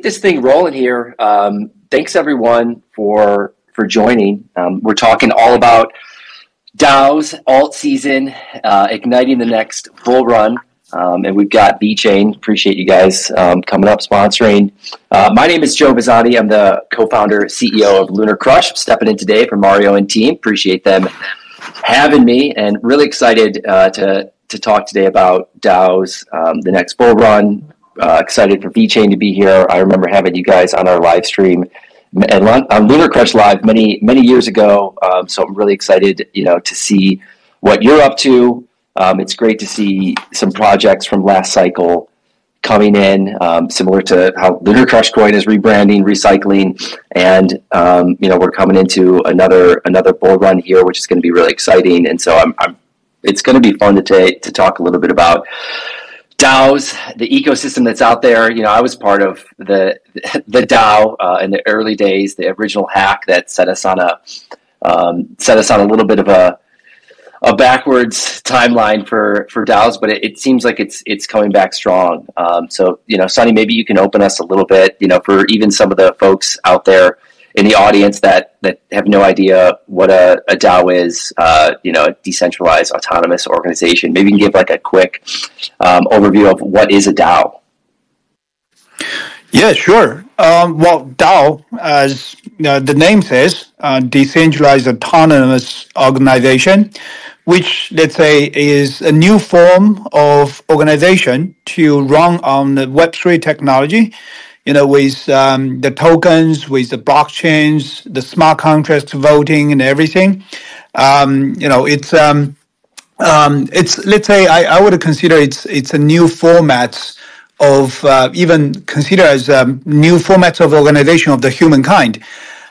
this thing rolling here. Um, thanks everyone for for joining. Um, we're talking all about DAOs, alt season, uh, igniting the next bull run. Um, and we've got VeChain. Appreciate you guys um, coming up, sponsoring. Uh, my name is Joe Vezzani. I'm the co-founder, CEO of Lunar Crush. I'm stepping in today for Mario and team. Appreciate them having me, and really excited uh, to to talk today about DAOs, um, the next bull run, uh, excited for VeChain to be here. I remember having you guys on our live stream and on Lunar Crush Live many many years ago. Um, so I'm really excited, you know, to see what you're up to. Um, it's great to see some projects from last cycle coming in, um, similar to how Lunar Crush Coin is rebranding, recycling, and um, you know we're coming into another another bull run here, which is going to be really exciting. And so I'm, I'm it's going to be fun to take to talk a little bit about DAOs, the ecosystem that's out there. You know, I was part of the the DAO uh, in the early days, the original hack that set us on a um, set us on a little bit of a a backwards timeline for for DAOs, but it, it seems like it's it's coming back strong. Um, so you know, Sonny, maybe you can open us a little bit. You know, for even some of the folks out there in the audience that that have no idea what a, a DAO is, uh, you know, a decentralized autonomous organization. Maybe you can give like a quick um, overview of what is a DAO. Yeah, sure. Um, well, DAO, as uh, the name says, uh, decentralized autonomous organization, which let's say is a new form of organization to run on the Web3 technology you know, with um, the tokens, with the blockchains, the smart contracts voting and everything. Um, you know, it's um, um, it's let's say I, I would consider it's it's a new format of uh, even consider as um, new formats of organization of the humankind.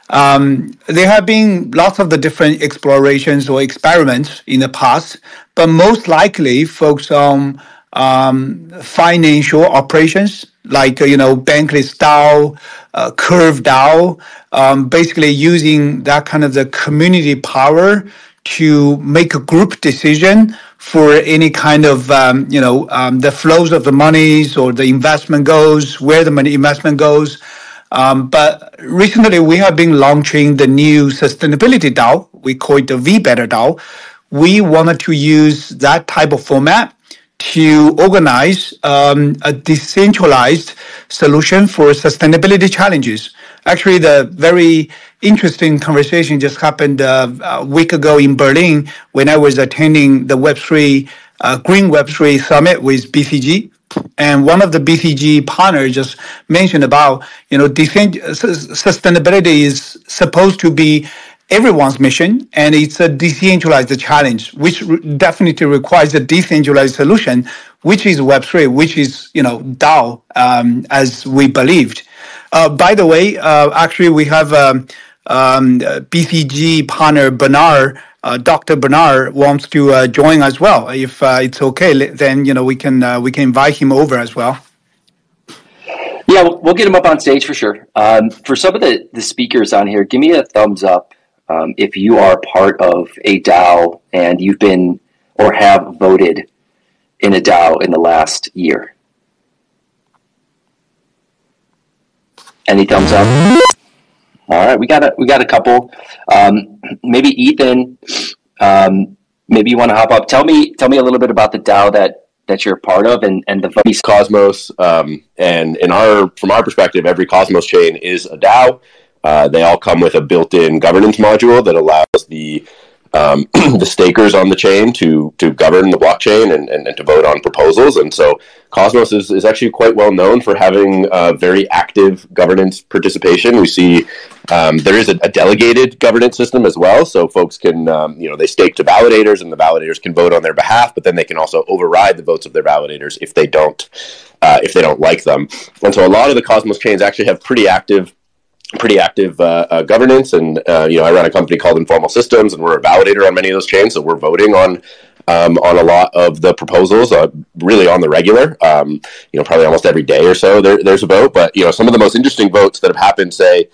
Um, there have been lots of the different explorations or experiments in the past, but most likely focus on um, financial operations like uh, you know Bankless DAO, uh, Curve DAO, um, basically using that kind of the community power to make a group decision for any kind of um, you know um, the flows of the monies or the investment goes, where the money investment goes. Um, but recently we have been launching the new sustainability DAO. We call it the VeBetter DAO. We wanted to use that type of format to organize um, a decentralized solution for sustainability challenges. Actually, the very interesting conversation just happened uh, a week ago in Berlin when I was attending the Web3 uh, Green Web3 Summit with BCG. And one of the BCG partners just mentioned about, you know, sustainability is supposed to be everyone's mission, and it's a decentralized challenge, which re- definitely requires a decentralized solution, which is Web3, which is you know DAO, um, as we believed. Uh, by the way, uh, actually, we have um, um, BCG partner Bernard. Uh, Dr. Bernard wants to uh, join as well. If uh, it's okay, then you know we can uh, we can invite him over as well. Yeah, we'll get him up on stage for sure. Um, for some of the, the speakers on here, give me a thumbs up um, if you are part of a DAO and you've been or have voted in a DAO in the last year. Any thumbs up? All right, we got a we got a couple. Um, maybe Ethan, um, maybe you want to hop up. Tell me tell me a little bit about the DAO that that you're part of and and the Cosmos. Um, and in our from our perspective, every Cosmos chain is a DAO. Uh, they all come with a built-in governance module that allows the um, the stakers on the chain to to govern the blockchain and, and, and, to vote on proposals. And so Cosmos is, is actually quite well known for having a very active governance participation. We see um, there is a, a, delegated governance system as well. So folks can, um, you know, they stake to validators and the validators can vote on their behalf, but then they can also override the votes of their validators if they don't, uh, if they don't like them. And so a lot of the Cosmos chains actually have pretty active pretty active uh, uh, governance. And uh, you know, I run a company called Informal Systems, and we're a validator on many of those chains. So we're voting on um, on a lot of the proposals, uh, really on the regular. Um, you know, probably almost every day or so there, there's a vote. But you know, some of the most interesting votes that have happened, say.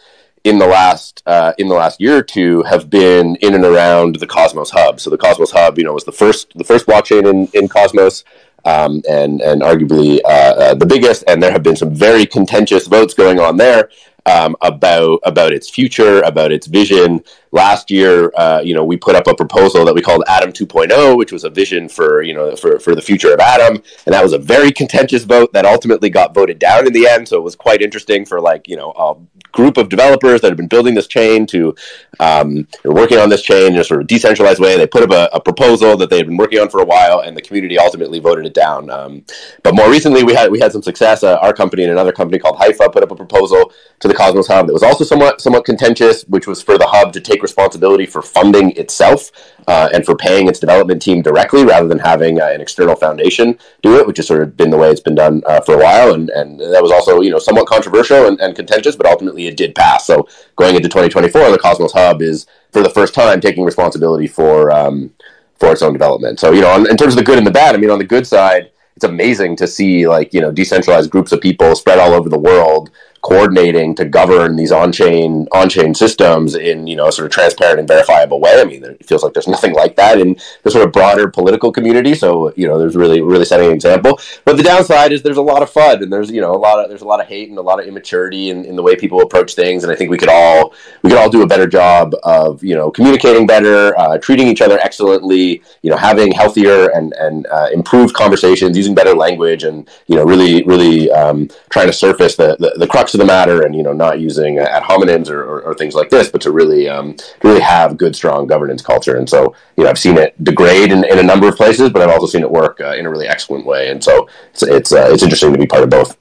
In the last uh, in the last year or two, have been in and around the Cosmos Hub. So the Cosmos Hub, you know, was the first the first blockchain in, in Cosmos. um, and and arguably uh, uh, the biggest. And there have been some very contentious votes going on there um, about about its future, about its vision. Last year, uh, you know, we put up a proposal that we called Atom 2.0, which was a vision for you know for, for the future of Atom, and that was a very contentious vote that ultimately got voted down in the end. So it was quite interesting for like you know a group of developers that have been building this chain to um, working on this chain in a sort of decentralized way. They put up a, a, proposal that they had been working on for a while, and the community ultimately voted it down. Um, but more recently, we had we had some success. Uh, our company and another company called Hypha put up a proposal to the Cosmos Hub that was also somewhat somewhat contentious, which was for the hub to take responsibility for funding itself uh, and for paying its development team directly rather than having uh, an external foundation do it, which has sort of been the way it's been done uh, for a while. And and that was also you know somewhat controversial and, and contentious, but ultimately it did pass. So going into 2024, the Cosmos Hub is for the first time taking responsibility for um, for its own development. So you know, in terms of the good and the bad, I mean, on the good side, it's amazing to see like you know decentralized groups of people spread all over the world coordinating to govern these on-chain on-chain systems in you know a sort of transparent and verifiable way. I mean, it feels like there's nothing like that in the sort of broader political community. So you know, there's really really setting an example. But the downside is there's a lot of FUD and there's you know a lot of there's a lot of hate and a lot of immaturity in, in the way people approach things. And I think we could all we could all do a better job of you know communicating better, uh, treating each other excellently, you know, having healthier and and uh, improved conversations, using better language, and you know, really really um, trying to surface the, the the crux crux of the matter, and you know, not using ad hominems or, or, or, things like this, but to really um, really have good, strong governance culture. And so, you know, I've seen it degrade in, in a number of places, but I've also seen it work uh, in a really excellent way. And so, it's it's, uh, it's interesting to be part of both.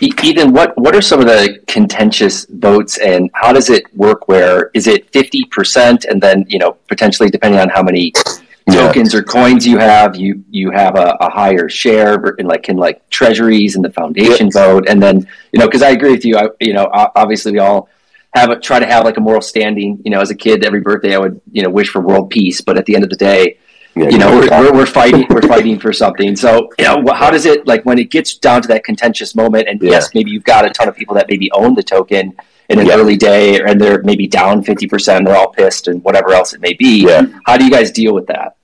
Ethan, what what are some of the contentious votes, and how does it work? Where is it fifty percent, and then you know potentially depending on how many tokens yeah. or coins you have, you you have a, a higher share in like in like treasuries and the foundation vote, and then you know because I agree with you. I, you know, obviously we all have a, try to have like a moral standing. You know, as a kid, every birthday I would you know wish for world peace, but at the end of the day. Yeah, you know, we're, uh, we're, we're, fighting. We're fighting for something. So, you know, how does it like when it gets down to that contentious moment? And yes, maybe you've got a ton of people that maybe own the token, in an yeah. early day and they're maybe down 50% they're all pissed and whatever else it may be yeah. how do you guys deal with that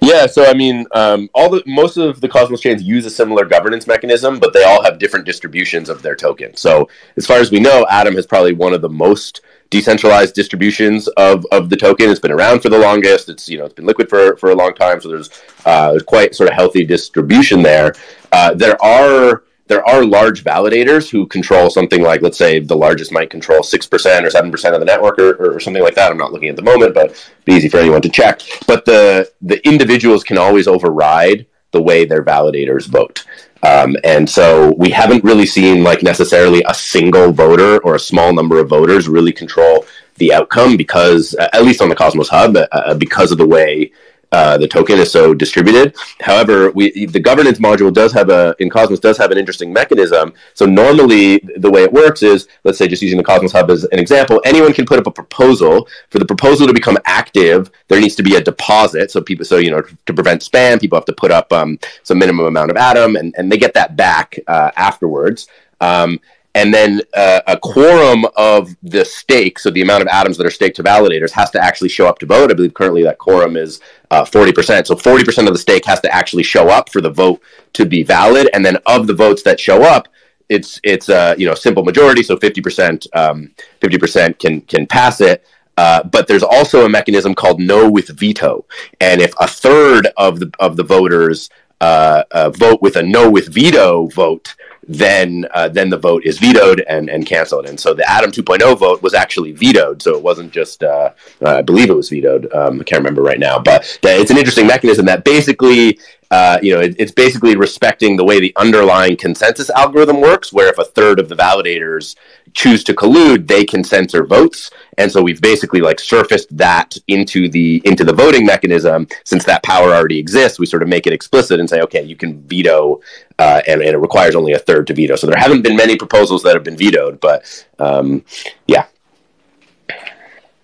yeah, so I mean, um, all the most of the Cosmos chains use a similar governance mechanism, but they all have different distributions of their token. So, as far as we know, Atom has probably one of the most decentralized distributions of, of the token. It's been around for the longest. It's you know it's been liquid for, for a long time, so there's uh, quite sort of healthy distribution there. Uh, there are there are large validators who control something like, let's say, the largest might control 6% or 7% of the network or, or something like that. I'm not looking at the moment, but it'd be easy for anyone to check. But the, the individuals can always override the way their validators vote. Um, and so we haven't really seen like necessarily a single voter or a small number of voters really control the outcome because, at least on the Cosmos Hub, uh, because of the way uh, the token is so distributed. However, we the governance module does have a in Cosmos does have an interesting mechanism. So normally the way it works is, let's say just using the Cosmos Hub as an example, anyone can put up a proposal. For the proposal to become active, there needs to be a deposit. So people, so you know, to prevent spam, people have to put up um, some minimum amount of atom, and, and they get that back uh, afterwards. Um, and then uh, a quorum of the stake, so the amount of atoms that are staked to validators, has to actually show up to vote. I believe currently that quorum is uh, 40%. So 40% of the stake has to actually show up for the vote to be valid. And then of the votes that show up, it's it's a uh, you know simple majority, so 50% um, 50% can can pass it. Uh, but there's also a mechanism called no with veto, and if a third of the of the voters uh, uh, vote with a no with veto vote, then uh, then the vote is vetoed and, and canceled. And so the Atom 2.0 vote was actually vetoed. So it wasn't just, uh, I believe it was vetoed. Um, I can't remember right now. But it's an interesting mechanism that basically uh, you know, it, it's basically respecting the way the underlying consensus algorithm works, where if a third of the validators choose to collude, they can censor votes. And so we've basically like surfaced that into the into the voting mechanism. Since that power already exists, we sort of make it explicit and say, okay, you can veto, uh, and, and, it requires only a third to veto. So there haven't been many proposals that have been vetoed, but um, yeah.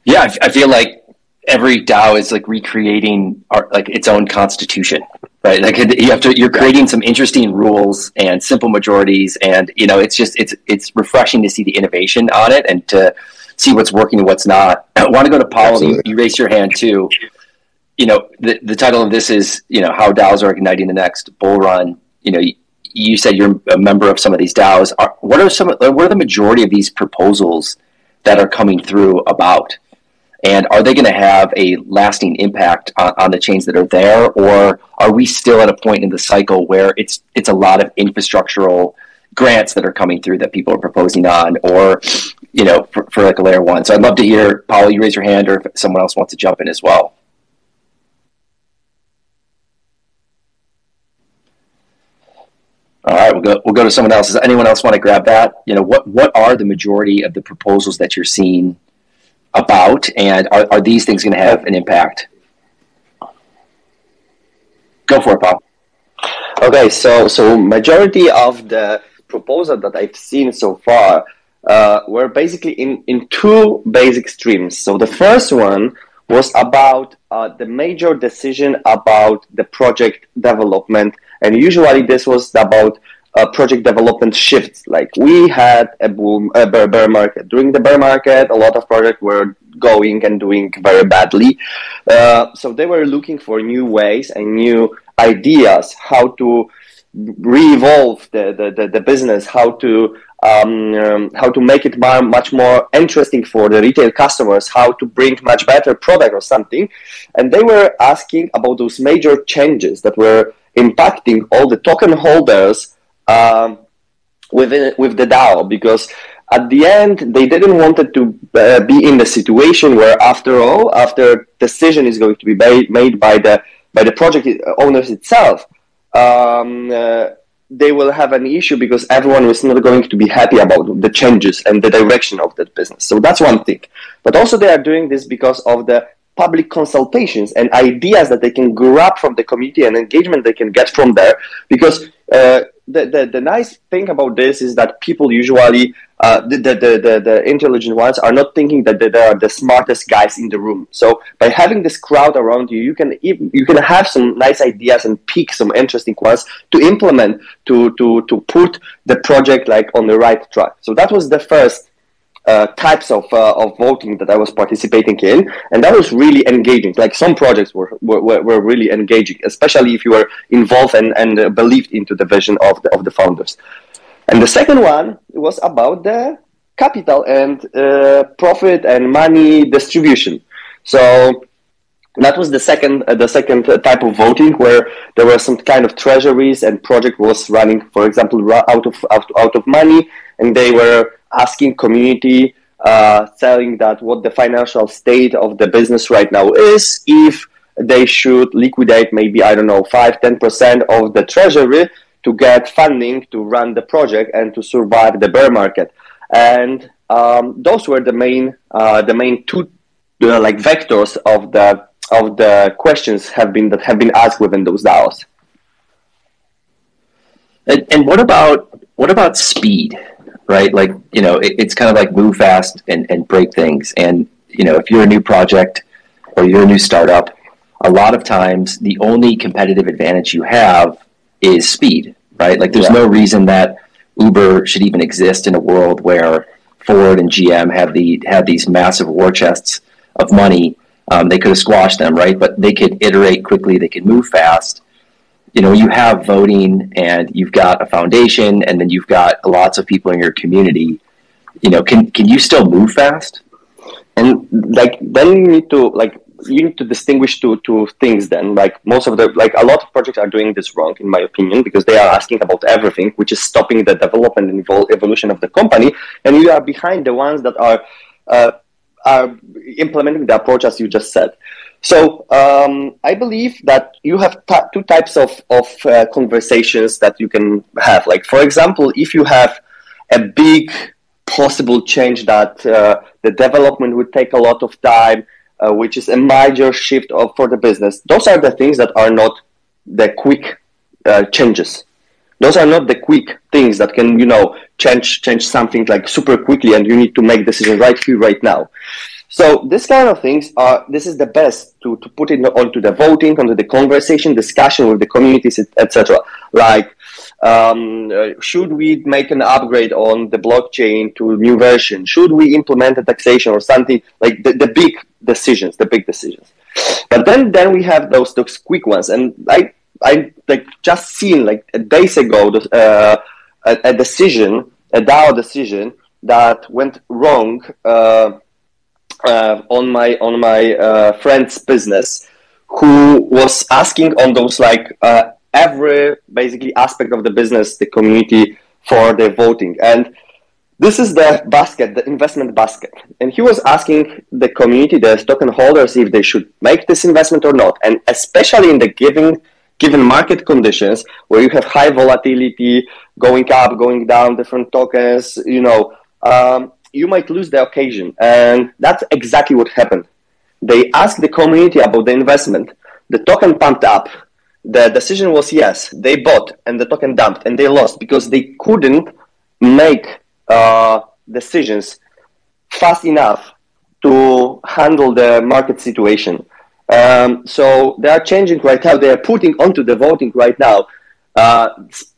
Yeah, I feel like every DAO is like recreating our, like its own constitution, right? Like you have to, you're creating some interesting rules and simple majorities, and you know, it's just it's it's refreshing to see the innovation on it and to see what's working and what's not. I want to go to Paul. You, you raised your hand too. you know, the, the title of this is, you know, how DAOs are igniting the next bull run. You know, you, you said you're a member of some of these DAOs. Are, what are some? What are the majority of these proposals that are coming through about? And are they going to have a lasting impact on, on, the chains that are there, or are we still at a point in the cycle where it's it's a lot of infrastructural grants that are coming through that people are proposing on, or you know, for, for like a layer one? So I'd love to hear, Paul, you raise your hand, or if someone else wants to jump in as well. All right, we'll go. We'll go to someone else. Does anyone else want to grab that? You know, what what are the majority of the proposals that you're seeing about, and are, are these things going to have an impact? Go for it, Paul. Okay, so so majority of the proposal that I've seen so far uh, were basically in in two basic streams. So the first one was about uh, the major decision about the project development, and usually this was about uh, project development shifts. Like we had a boom, a bear, bear, market. During the bear market, a lot of projects were going and doing very badly. Uh, so they were looking for new ways and new ideas how to re-evolve the, the, the, the business, how to um, um, how to make it much more interesting for the retail customers, how to bring much better product or something. And they were asking about those major changes that were impacting all the token holders um, within with the DAO because at the end they didn't want it to uh, be in the situation where after all after decision is going to be made, made by the by the project owners itself um, uh, they will have an issue because everyone is not going to be happy about the changes and the direction of that business. So that's one thing. But also they are doing this because of the public consultations and ideas that they can grab from the community and engagement they can get from there. Because uh, the, the, the nice thing about this is that people usually uh, the, the, the, the, intelligent ones are not thinking that they are the smartest guys in the room. So by having this crowd around you, you can even, you can have some nice ideas and pick some interesting ones to implement to to to put the project like on the right track. So that was the first uh, types of, uh, of voting that I was participating in, and that was really engaging. Like some projects were, were, were really engaging, especially if you were involved and, and believed into the vision of the, of the founders. And the second one was about the capital and uh, profit and money distribution. So that was the second uh, the second type of voting where there were some kind of treasuries and project was running, for example, out of out, out of money, and they were asking community, uh, telling that what the financial state of the business right now is, if they should liquidate maybe, I don't know, 5 10% of the treasury to get funding to run the project and to survive the bear market. And um, those were the main, uh, the main two uh, like vectors of the of the questions have been that have been asked within those DAOs. And, and what about what about speed? right? Like, you know, it, it's kind of like move fast and, and break things. And, you know, if you're a new project or you're a new startup, a lot of times the only competitive advantage you have is speed, right? Like, there's yeah. no reason that Uber should even exist in a world where Ford and GM have the have these massive war chests of money. Um, they could have squashed them, right? But they could iterate quickly. They could move fast you know you have voting and you've got a foundation and then you've got lots of people in your community you know can can you still move fast and like then you need to like you need to distinguish two two things then like most of the like a lot of projects are doing this wrong in my opinion because they are asking about everything which is stopping the development and evolution of the company and you are behind the ones that are uh, are implementing the approach as you just said so um, I believe that you have t- two types of, of uh, conversations that you can have. Like, for example, if you have a big possible change that uh, the development would take a lot of time, uh, which is a major shift of, for the business, those are the things that are not the quick uh, changes. Those are not the quick things that can, you know, change change something like super quickly, and you need to make decisions right here, right now. So this kind of things are this is the best to, to put it onto the voting, onto the conversation, discussion with the communities, etc. Like, um, uh, should we make an upgrade on the blockchain to a new version? Should we implement a taxation or something like the, the big decisions, the big decisions. But then then we have those those quick ones, and I I like just seen like days ago uh, a, a, decision, a DAO decision that went wrong uh, uh, on my on my uh, friend's business, who was asking on those like uh, every basically aspect of the business, the community for their voting and this is the basket, the investment basket. And he was asking the community, the token holders, if they should make this investment or not. And especially in the given given market conditions where you have high volatility, going up, going down, different tokens, you know, um, you might lose the occasion. And that's exactly what happened. They asked the community about the investment. The token pumped up. The decision was yes. They bought and the token dumped and they lost because they couldn't make uh, decisions fast enough to handle the market situation. Um, so they are changing right now. They are putting onto the voting right now uh,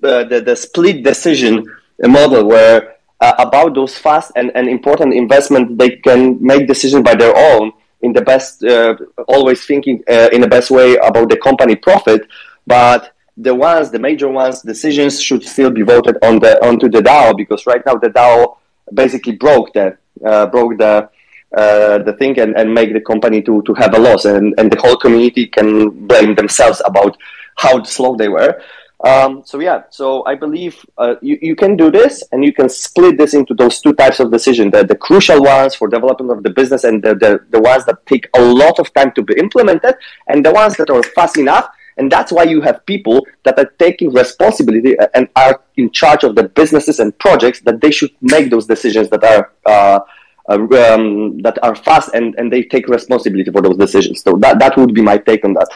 uh, the, the split decision model where uh, about those fast and, and important investment they can make decisions by their own in the best uh, always thinking uh, in the best way about the company profit but the ones, the major ones, decisions should still be voted on the onto the DAO because right now the DAO basically broke the uh, broke the uh, the thing and, and make the company to, to have a loss and, and the whole community can blame themselves about how slow they were. Um, so yeah, so I believe uh, you, you can do this and you can split this into those two types of decision, the, the crucial ones for development of the business and the, the, the ones that take a lot of time to be implemented and the ones that are fast enough and that's why you have people that are taking responsibility and are in charge of the businesses and projects that they should make those decisions that are uh, uh, um, that are fast and, and they take responsibility for those decisions. So that, that would be my take on that.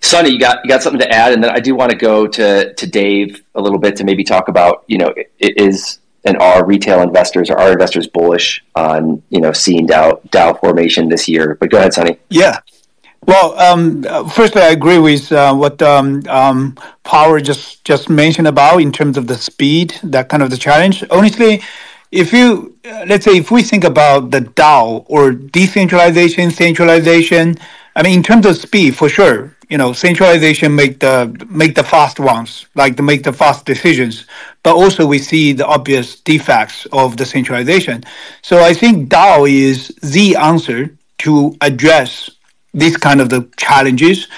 Sonny, you got you got something to add, and then I do want to go to to Dave a little bit to maybe talk about you know is and are retail investors or are investors bullish on you know seeing Dow DAO formation this year? But go ahead, Sonny. Yeah, well, um, firstly, I agree with uh, what um, um, Power just just mentioned about in terms of the speed, that kind of the challenge. Honestly, if you uh, let's say if we think about the DAO or decentralization, centralization, I mean, in terms of speed, for sure, you know, centralization make the make the fast ones, like to make the fast decisions. But also, we see the obvious defects of the centralization. So I think DAO is the answer to address these kind of the challenges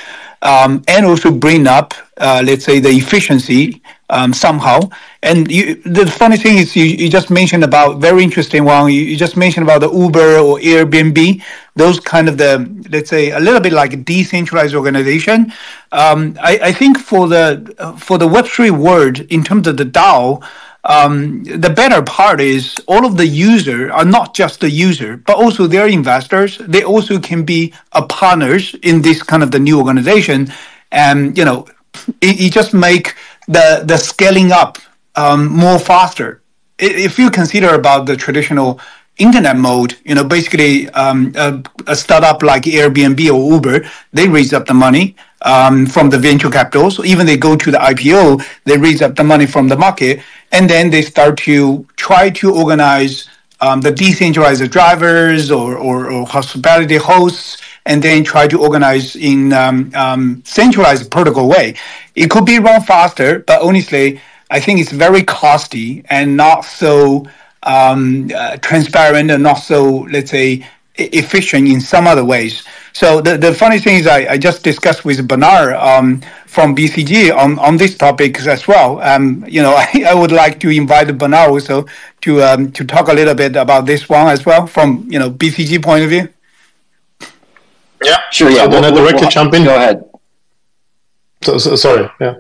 um, and also bring up, uh, let's say, the efficiency um, somehow. And you, the funny thing is, you, you just mentioned about very interesting one. You, you, just mentioned about the Uber or Airbnb, those kind of the let's say a little bit like a decentralized organization. Um, I, I, think for the for the Web three world in terms of the DAO um, the better part is all of the user are not just the user, but also their investors. They also can be a partners in this kind of the new organization, and you know, it, it just make the the scaling up um, more faster. If you consider about the traditional internet mode, you know, basically um, a, a, startup like Airbnb or Uber, they raise up the money um, from the venture capital. So even they go to the IPO, they raise up the money from the market, and then they start to try to organize um, the decentralized drivers or, or, or, hospitality hosts, and then try to organize in um, um, centralized protocol way. It could be run faster, but honestly, I think it's very costly and not so um, uh, transparent and not so, let's say, efficient in some other ways. So the, the funny thing is I, I just discussed with Bernard um, from BCG on, on this topic as well. Um, you know, I, I would like to invite Bernard also to um, to talk a little bit about this one as well from, you know, BCG point of view. Yeah, sure. Yeah, so then I directly we'll, jump in. Go ahead. So, so sorry. Yeah.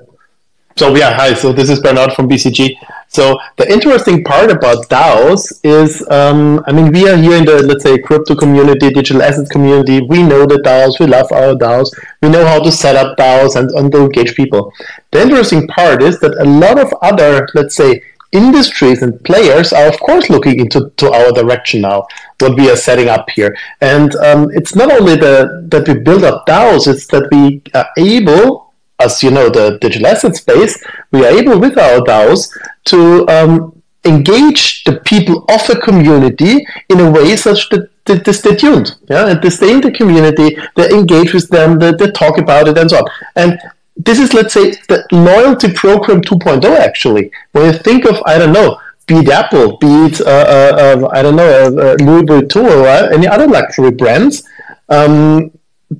So yeah, hi. So this is Bernard from BCG. So the interesting part about DAOs is, um, I mean, we are here in the let's say crypto community, digital asset community. We know the DAOs. We love our DAOs. We know how to set up DAOs and, and to engage people. The interesting part is that a lot of other, let's say, industries and players are of course looking into to our direction now what we are setting up here and um, it's not only the, that we build up DAOs it's that we are able as you know, the digital asset space, we are able with our DAOs to um, engage the people of a community in a way such that they, stay tuned. Yeah, and they stay in the community, they engage with them, they, they talk about it, and so on. And this is, let's say, the loyalty program 2.0. Actually, when you think of, I don't know, be it Apple, be it uh, uh, uh, I don't know, uh, uh, Louis Vuitton or any other luxury brands, um,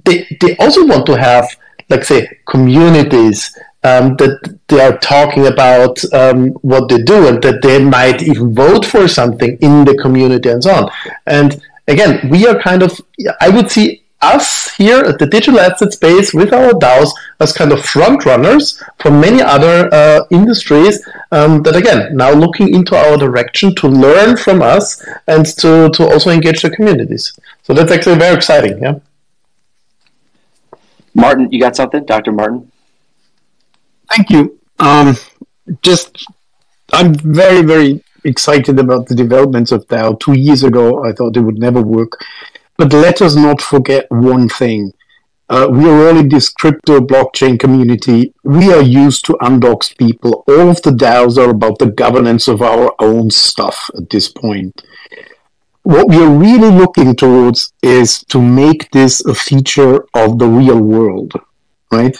they they also want to have, like say, communities um, that they are talking about um, what they do and that they might even vote for something in the community and so on. And again, we are kind of, I would see us here at the digital asset space with our DAOs as kind of front runners for many other uh, industries um, that again now looking into our direction to learn from us and to, to also engage the communities. So that's actually very exciting. Yeah. Martin, you got something, Dr. Martin? Thank you. Um, just, I'm very, very excited about the developments of DAO. Two years ago, I thought it would never work. But let us not forget one thing. Uh, we are all in this crypto blockchain community. We are used to undox people. All of the DAOs are about the governance of our own stuff at this point. What we are really looking towards is to make this a feature of the real world, right?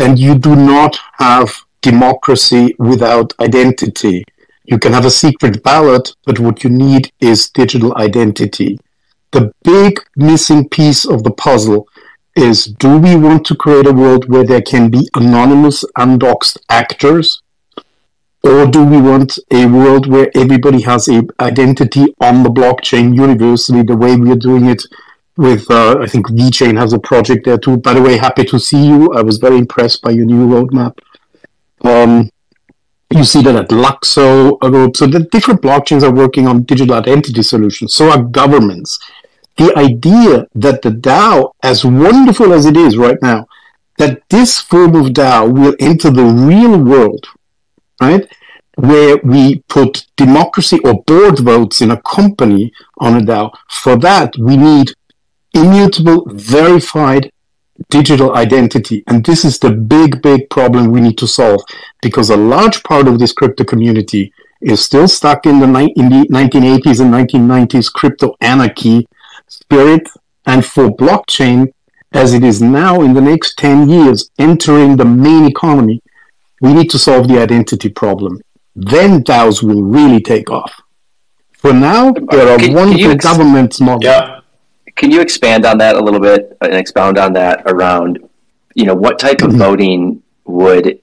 And you do not have democracy without identity. You can have a secret ballot, but what you need is digital identity. The big missing piece of the puzzle is do we want to create a world where there can be anonymous, undoxed actors? Or do we want a world where everybody has a identity on the blockchain universally, the way we are doing it with, uh, I think VeChain has a project there too. By the way, happy to see you. I was very impressed by your new roadmap. Um, you see that at Luxo group. So the different blockchains are working on digital identity solutions. So are governments. The idea that the DAO, as wonderful as it is right now, that this form of DAO will enter the real world, right? Where we put democracy or board votes in a company on a DAO. For that, we need immutable, verified digital identity. And this is the big, big problem we need to solve because a large part of this crypto community is still stuck in the, ni- in the 1980s and 1990s crypto anarchy spirit. And for blockchain, as it is now in the next 10 years entering the main economy, we need to solve the identity problem. Then DAOs will really take off. For now, there are Can- wonderful can ex- governments models. Yeah. Can you expand on that a little bit and expound on that around, you know, what type of mm-hmm. voting would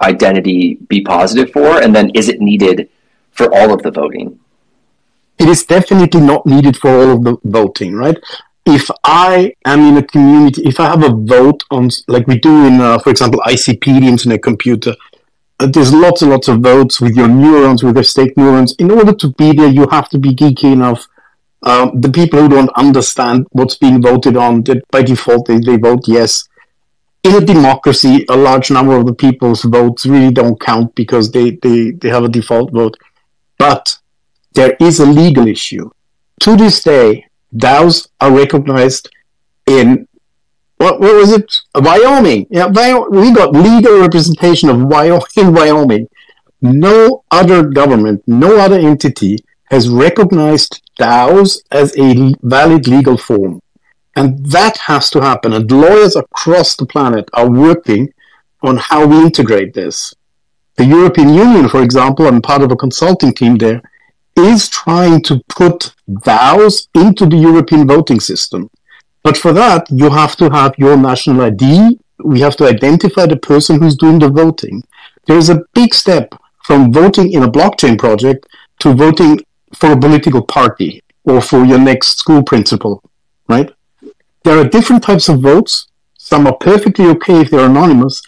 identity be positive for? And then is it needed for all of the voting? it is definitely not needed for all of the voting, right? If I am in a community, if I have a vote on, like we do in, uh, for example, ICP, the Internet Computer, uh, there's lots and lots of votes with your neurons, with your stake neurons. In order to be there, you have to be geeky enough. Um, the people who don't understand what's being voted on, that by default they, they vote yes. In a democracy, a large number of the people's votes really don't count because they, they, they have a default vote. But there is a legal issue. To this day, DAOs are recognized in what, what was it? Wyoming. Yeah, we got legal representation of Wyoming in Wyoming. No other government, no other entity has recognized DAOs as a valid legal form. And that has to happen. And lawyers across the planet are working on how we integrate this. The European Union, for example, I'm part of a consulting team there, is trying to put DAOs into the European voting system. But for that, you have to have your national ID. We have to identify the person who's doing the voting. There is a big step from voting in a blockchain project to voting for a political party or for your next school principal, right? There are different types of votes. Some are perfectly okay if they're anonymous,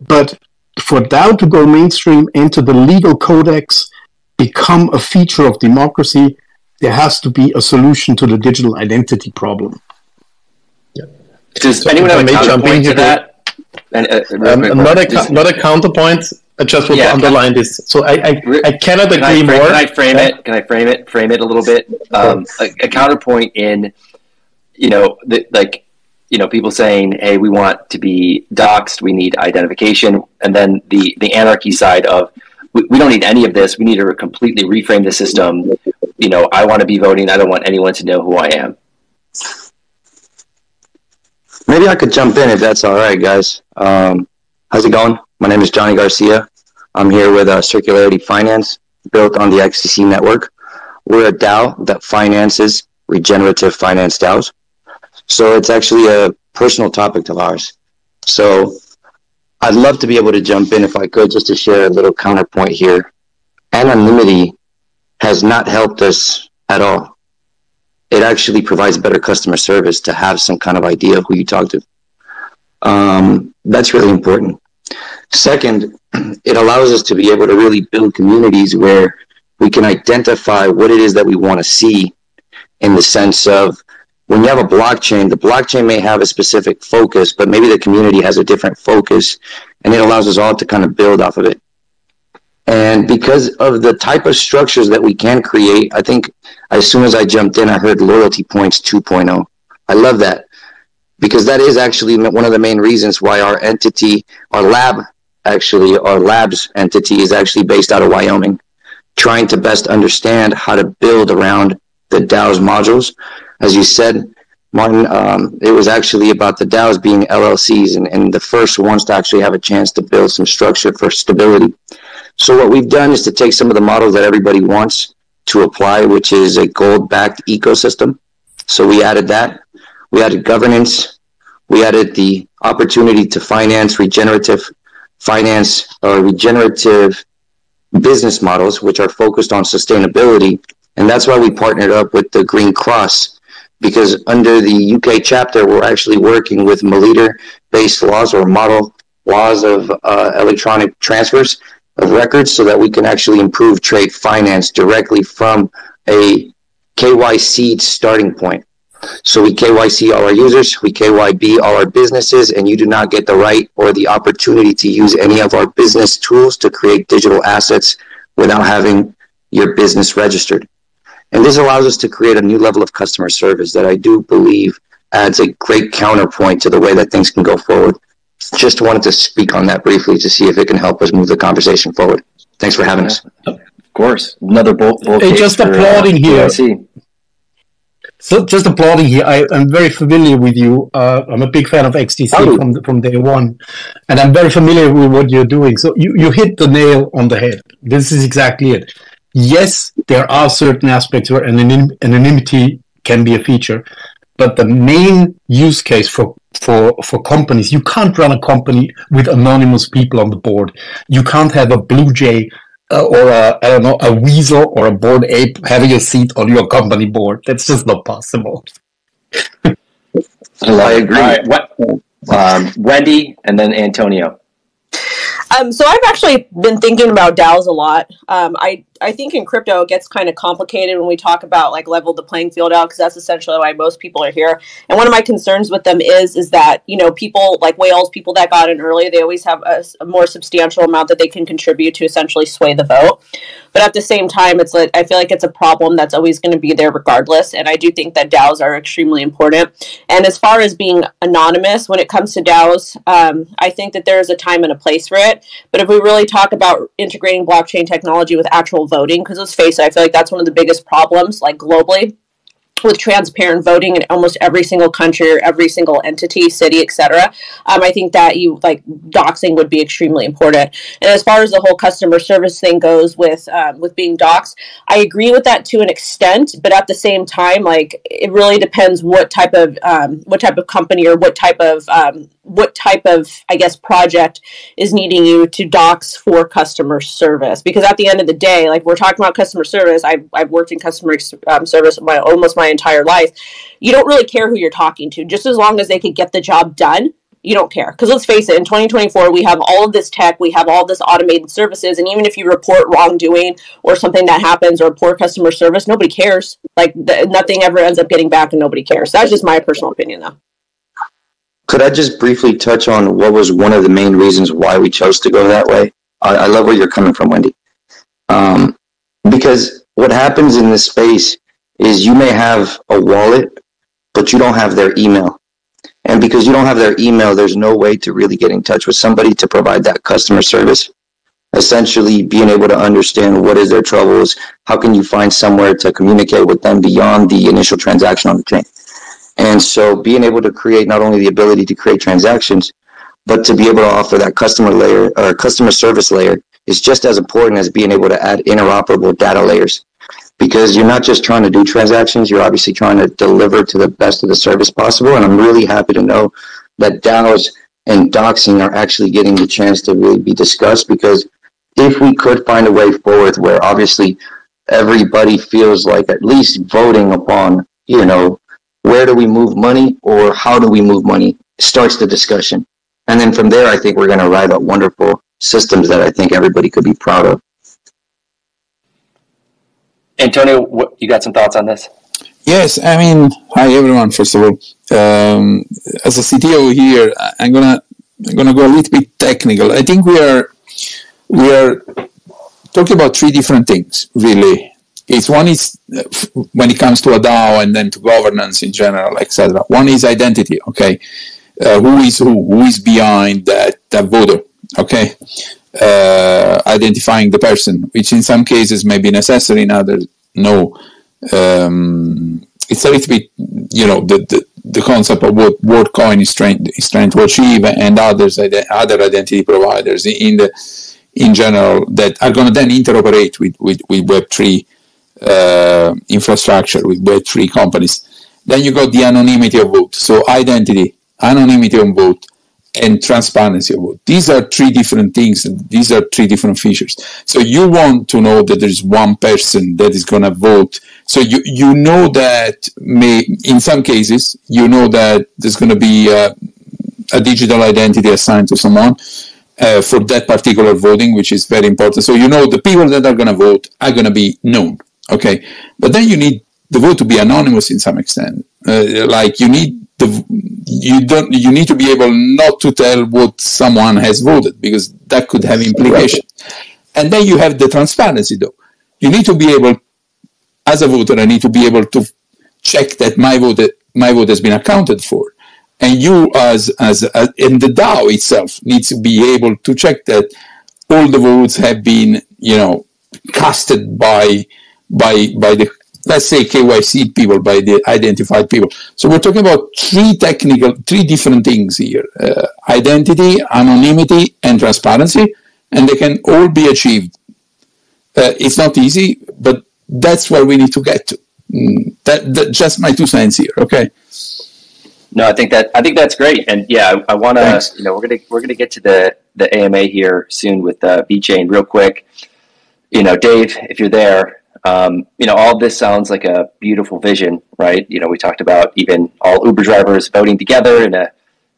but for DAO to go mainstream, enter the legal codex, become a feature of democracy, there has to be a solution to the digital identity problem. Does So anyone have a may counterpoint to that? And, uh, Um, not, a, just- not a counterpoint. I just want Yeah, to underline this. So I, I, I cannot Can I, agree frame, more. can I frame it? Can I frame it? Frame it a little bit. Um, a, a counterpoint in, you know, the, like, you know, people saying, "Hey, we want to be doxxed. We need identification," and then the the anarchy side of, we, we don't need any of this. We need to completely reframe the system. You know, I want to be voting. I don't want anyone to know who I am. Maybe I could jump in if that's all right, guys. Um, how's it going? My name is Johnny Garcia. I'm here with uh, Circularity Finance, built on the XDC network. We're a DAO that finances regenerative finance DAOs. So it's actually a personal topic of ours. So I'd love to be able to jump in if I could, just to share a little counterpoint here. Anonymity has not helped us at all. It actually provides better customer service to have some kind of idea of who you talk to. Um, that's really important. Second, it allows us to be able to really build communities where we can identify what it is that we want to see in the sense of when you have a blockchain, the blockchain may have a specific focus, but maybe the community has a different focus, and it allows us all to kind of build off of it. And because of the type of structures that we can create, I think as soon as I jumped in, I heard loyalty points 2.0. I love that because that is actually one of the main reasons why our entity, our lab, actually, our labs entity is actually based out of Wyoming, trying to best understand how to build around the DAO's modules as you said, Martin, um, it was actually about the DAOs being LLCs and, and the first ones to actually have a chance to build some structure for stability. So what we've done is to take some of the models that everybody wants to apply, which is a gold-backed ecosystem. So we added that. We added governance. We added the opportunity to finance regenerative finance or regenerative business models, which are focused on sustainability. And that's why we partnered up with the Green Cross because under the UK chapter, we're actually working with MLETR based laws or model laws of uh, electronic transfers of records so that we can actually improve trade finance directly from a KYC starting point. So we KYC all our users, we KYB all our businesses, and you do not get the right or the opportunity to use any of our business tools to create digital assets without having your business registered. And this allows us to create a new level of customer service that I do believe adds a great counterpoint to the way that things can go forward. Just wanted to speak on that briefly to see if it can help us move the conversation forward. Thanks for having us. Of course. Another bolt. hey, just for, applauding uh, here. So just applauding here. I, am very familiar with you. Uh, I'm a big fan of XDC oh. from from day one, and I'm very familiar with what you're doing. So you, you hit the nail on the head. This is exactly it yes, there are certain aspects where anonym, anonymity can be a feature, but the main use case for for for companies, you can't run a company with anonymous people on the board. You can't have a blue jay uh, or a I don't know a weasel or a bored ape having a seat on your company board. That's just not possible. I agree. Right. What, um, Wendy and then Antonio. Um, so I've actually been thinking about DAOs a lot. Um, I I think in crypto it gets kind of complicated when we talk about like level the playing field out because that's essentially why most people are here. And one of my concerns with them is is that you know people like whales, people that got in early, they always have a, a more substantial amount that they can contribute to essentially sway the vote. But at the same time, it's like I feel like it's a problem that's always going to be there regardless. And I do think that DAOs are extremely important. And as far as being anonymous, when it comes to DAOs, um, I think that there is a time and a place for it. But if we really talk about integrating blockchain technology with actual voting, because let's face it, I feel like that's one of the biggest problems, like globally, with transparent voting in almost every single country or every single entity, city, etc. Um, I think that you like doxing would be extremely important. And as far as the whole customer service thing goes with um, with being doxed, I agree with that to an extent, but at the same time, like it really depends what type of um, what type of company or what type of um, what type of I guess project is needing you to dox for customer service. Because at the end of the day, like we're talking about customer service, I've I've worked in customer um, service my almost my entire life, you don't really care who you're talking to. Just as long as they can get the job done, you don't care. Because let's face it, in 2024, we have all of this tech, we have all this automated services, and even if you report wrongdoing or something that happens or poor customer service, nobody cares. Like the, nothing ever ends up getting back, and nobody cares. That's just my personal opinion, though. Could I just briefly touch on what was one of the main reasons why we chose to go that way? I, I love where you're coming from, Wendy. Um, because what happens in this space is you may have a wallet, but you don't have their email. And because you don't have their email, there's no way to really get in touch with somebody to provide that customer service. essentially being able to understand what is their troubles, how can you find somewhere to communicate with them beyond the initial transaction on the chain. And so being able to create not only the ability to create transactions, but to be able to offer that customer layer or customer service layer is just as important as being able to add interoperable data layers. Because you're not just trying to do transactions, you're obviously trying to deliver to the best of the service possible. And I'm really happy to know that DAOs and doxing are actually getting the chance to really be discussed because if we could find a way forward where obviously everybody feels like at least voting upon, you know, where do we move money or how do we move money starts the discussion. And then from there, I think we're going to arrive at wonderful systems that I think everybody could be proud of. Antonio, what, you got some thoughts on this? Yes, I mean, hi everyone. First of all, um, as a CTO here, I'm gonna I'm gonna go a little bit technical. I think we are we are talking about three different things, really. It's one is uh, when it comes to a DAO and then to governance in general, etc. One is identity. Okay, uh, who is who? Who is behind that that voter? Okay, uh, identifying the person, which in some cases may be necessary, in others no. Um, it's a little bit, you know, the, the, the concept of what WorldCoin is trying is trying to achieve, and others other identity providers in the in general that are going to then interoperate with with, with Web three uh, infrastructure with Web three companies. Then you got the anonymity of vote, so identity, anonymity of vote, and transparency of vote. These are three different things. These are three different features. So you want to know that there's one person that is going to vote. So you, you know that may, in some cases, you know that there's going to be a, a, digital identity assigned to someone uh, for that particular voting, which is very important. So you know the people that are going to vote are going to be known. Okay. But then you need the vote to be anonymous in some extent. Uh, like you need the you don't you need to be able not to tell what someone has voted because that could have implications. And then you have the transparency though. You need to be able as a voter I need to be able to check that my vote my vote has been accounted for. And you as as, as in the DAO itself needs to be able to check that all the votes have been, you know, casted by by by the let's say KYC people by the identified people. So we're talking about three technical, three different things here: uh, identity, anonymity, and transparency, and they can all be achieved. Uh, it's not easy, but that's where we need to get to. Mm, that, that just my two cents here. Okay. No, I think that I think that's great, and yeah, I, I want to. You know, we're gonna we're gonna get to the the AMA here soon with uh, VeChain real quick. You know, Dave, if you're there, um, you know, all this sounds like a beautiful vision, right? You know, we talked about even all Uber drivers voting together in a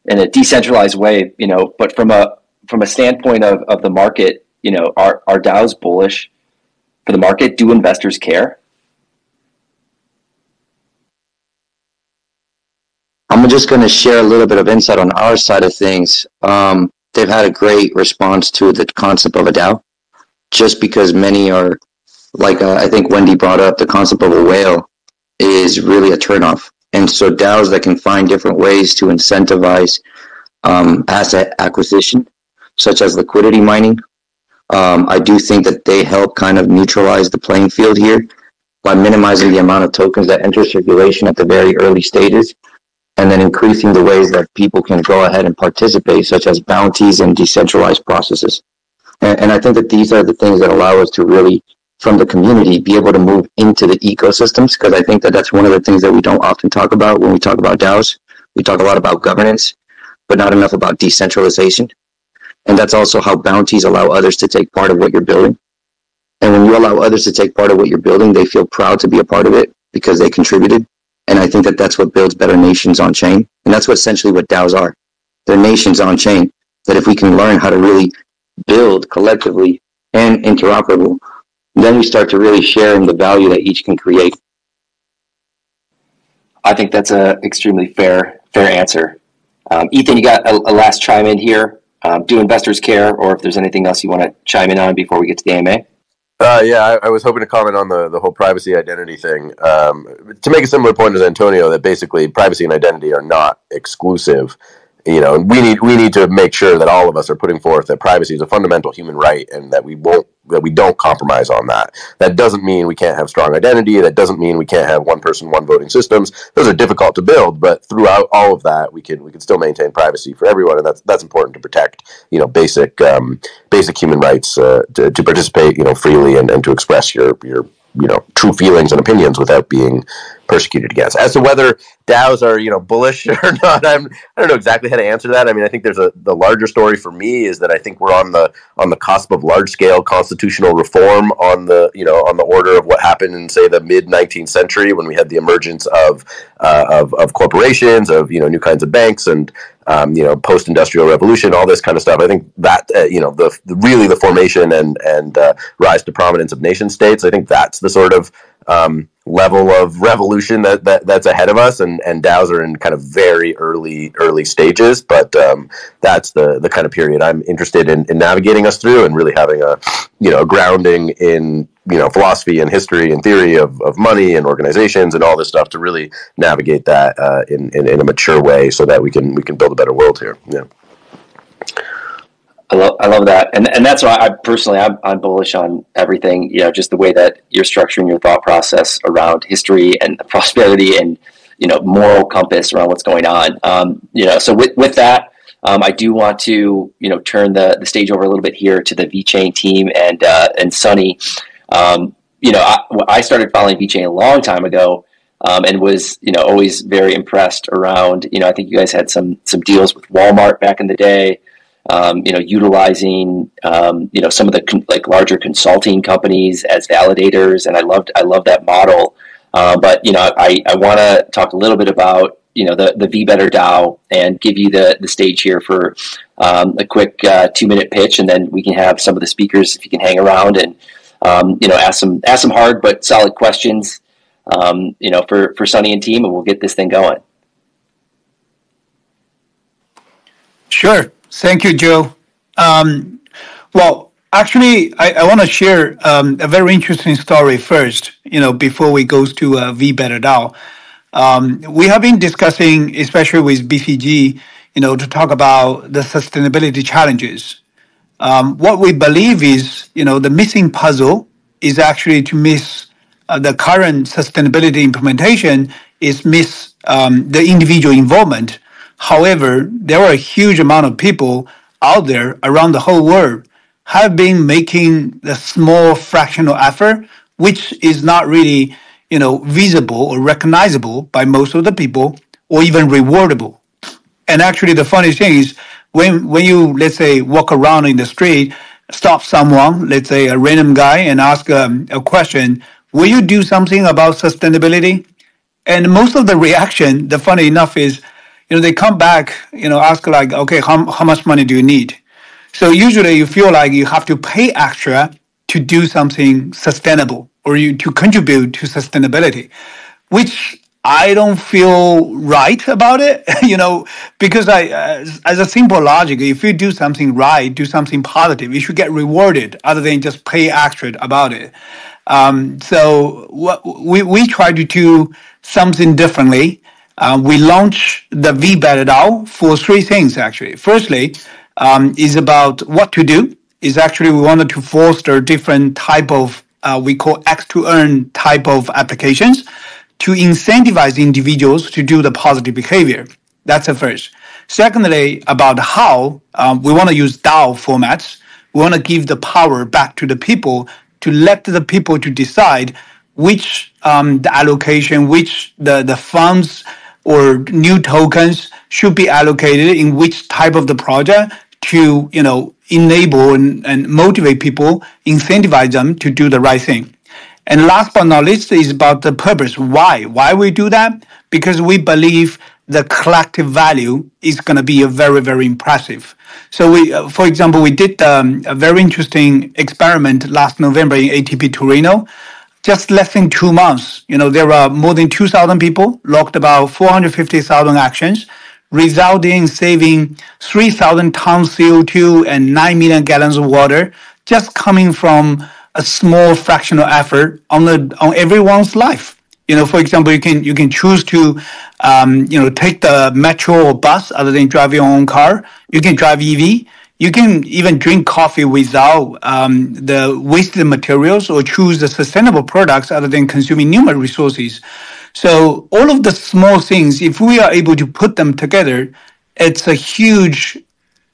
in a decentralized way, you know, but from a from a standpoint of, of the market, you know, are are DAOs bullish for the market? Do investors care? I'm just going to share a little bit of insight on our side of things. Um, they've had a great response to the concept of a DAO, just because many are like uh, I think Wendy brought up, the concept of a whale is really a turnoff. And so DAOs that can find different ways to incentivize um, asset acquisition, such as liquidity mining, um, I do think that they help kind of neutralize the playing field here by minimizing the amount of tokens that enter circulation at the very early stages and then increasing the ways that people can go ahead and participate, such as bounties and decentralized processes. And, and I think that these are the things that allow us to really from the community be able to move into the ecosystems because I think that that's one of the things that we don't often talk about when we talk about DAOs. We talk a lot about governance, but not enough about decentralization. And that's also how bounties allow others to take part of what you're building. And when you allow others to take part of what you're building, they feel proud to be a part of it because they contributed. And I think that that's what builds better nations on chain. And that's what essentially what DAOs are. They're nations on chain. That if we can learn how to really build collectively and interoperable, then we start to really share in the value that each can create. I think that's a extremely fair fair answer. Um, Ethan, you got a, a, last chime in here. Um, do investors care, or if there's anything else you want to chime in on before we get to the AMA? Uh, yeah, I, I, was hoping to comment on the, the whole privacy identity thing. Um, to make a similar point as Antonio, that basically privacy and identity are not exclusive. you know, and we need we need to make sure that all of us are putting forth that privacy is a fundamental human right, and that we won't that we don't compromise on that. That doesn't mean we can't have strong identity. That doesn't mean we can't have one person, one voting systems. Those are difficult to build, but throughout all of that, we can we can still maintain privacy for everyone, and that's that's important to protect. You know, basic um, basic human rights uh, to, to participate, you know, freely and, and to express your your you know true feelings and opinions without being persecuted against. As to whether DAOs are you know bullish or not, I'm I don't know exactly how to answer that. I mean, I think there's a the larger story for me is that I think we're on the on the cusp of large scale constitutional reform on the you know on the order of what happened in say the mid 19th century when we had the emergence of uh, of, of corporations of you know new kinds of banks and um, you know, post-industrial revolution, all this kind of stuff. I think that uh, you know, the, the, really the formation and and uh, rise to prominence of nation states. I think that's the sort of um, level of revolution that, that that's ahead of us, and and DAOs are in kind of very early early stages. But um, that's the the kind of period I'm interested in, in navigating us through, and really having a you know grounding in you know philosophy and history and theory of, of money and organizations and all this stuff to really navigate that uh, in, in, in a mature way so that we can we can build a better world here yeah I love, I love that, and and that's why I personally I'm, I'm bullish on everything. You know, just the way that you're structuring your thought process around history and prosperity, and you know, moral compass around what's going on. Um, you know, so with with that, um, I do want to, you know, turn the, the stage over a little bit here to the VeChain team and uh, and Sunny. Um, you know, I, I, started following VeChain a long time ago, um, and was, you know, always very impressed around. You know, I think you guys had some some deals with Walmart back in the day. Um, you know, utilizing um, you know some of the con- like larger consulting companies as validators, and I loved I love that model. Uh, but you know, I, I want to talk a little bit about you know the the VeBetter DAO and give you the the stage here for um, a quick uh, two minute pitch, and then we can have some of the speakers if you can hang around and um, you know ask some ask some hard but solid questions. Um, you know for for Sunny and team, and we'll get this thing going. Sure. Thank you, Joe. Um, well, actually, I, I want to share um, a very interesting story first. You know, before we go to uh, VeBetter DAO. Um, we have been discussing, especially with BCG, you know, to talk about the sustainability challenges. Um, what we believe is, you know, the missing puzzle is actually to miss uh, the current sustainability implementation is miss um, the individual involvement. However, there are a huge amount of people out there around the whole world have been making the small fractional effort, which is not really you know, visible or recognizable by most of the people or even rewardable. And actually, the funny thing is when, when you, let's say, walk around in the street, stop someone, let's say a random guy and ask um, a question, will you do something about sustainability? And most of the reaction, the funny enough is, you know, they come back, you know, ask like, okay, how, how much money do you need? So usually you feel like you have to pay extra to do something sustainable or you to contribute to sustainability, which I don't feel right about it, you know, because I, as, as, a simple logic, if you do something right, do something positive, you should get rewarded other than just pay extra about it. Um, so what we, we try to do something differently. Uh, we launch the VeBetter DAO for three things actually. Firstly, um, is about what to do. Is actually we wanted to foster different type of uh, we call X to earn type of applications to incentivize individuals to do the positive behavior. That's the first. Secondly, about how um, we want to use DAO formats. We want to give the power back to the people to let the people to decide which um, the allocation, which the, the funds or new tokens should be allocated in which type of the project to, you know, enable and, and motivate people, incentivize them to do the right thing. And last but not least is about the purpose. Why? Why we do that? Because we believe the collective value is going to be a very, very impressive. So we, uh, for example, we did um, a very interesting experiment last November in ATP Torino. Just less than two months, you know, there are more than 2,000 people logged about 450,000 actions resulting in saving 3,000 tons CO2 and 9 million gallons of water just coming from a small fractional effort on, the, on everyone's life. You know, for example, you can you can choose to, um, you know, take the metro or bus other than drive your own car. You can drive EV. You can even drink coffee without um, the wasted materials or choose the sustainable products other than consuming numerous resources. So all of the small things, if we are able to put them together, it's a huge,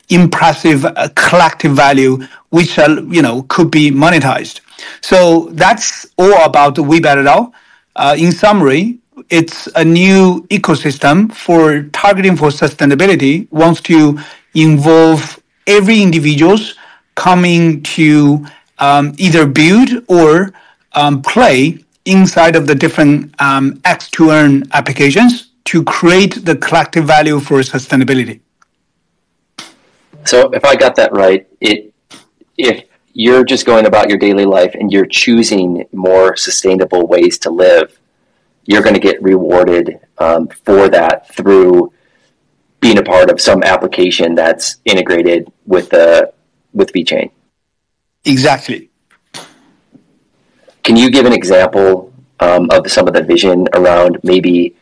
impressive uh, collective value, which uh, you know could be monetized. So that's all about VeBetter DAO. Uh, in summary, it's a new ecosystem for targeting for sustainability. Wants to involve every individuals coming to um, either build or um, play inside of the different um, X to earn applications to create the collective value for sustainability. So if I got that right, it if you're just going about your daily life and you're choosing more sustainable ways to live, you're going to get rewarded um, for that through being a part of some application that's integrated with the with VeChain. Exactly. Can you give an example um, of some of the vision around maybe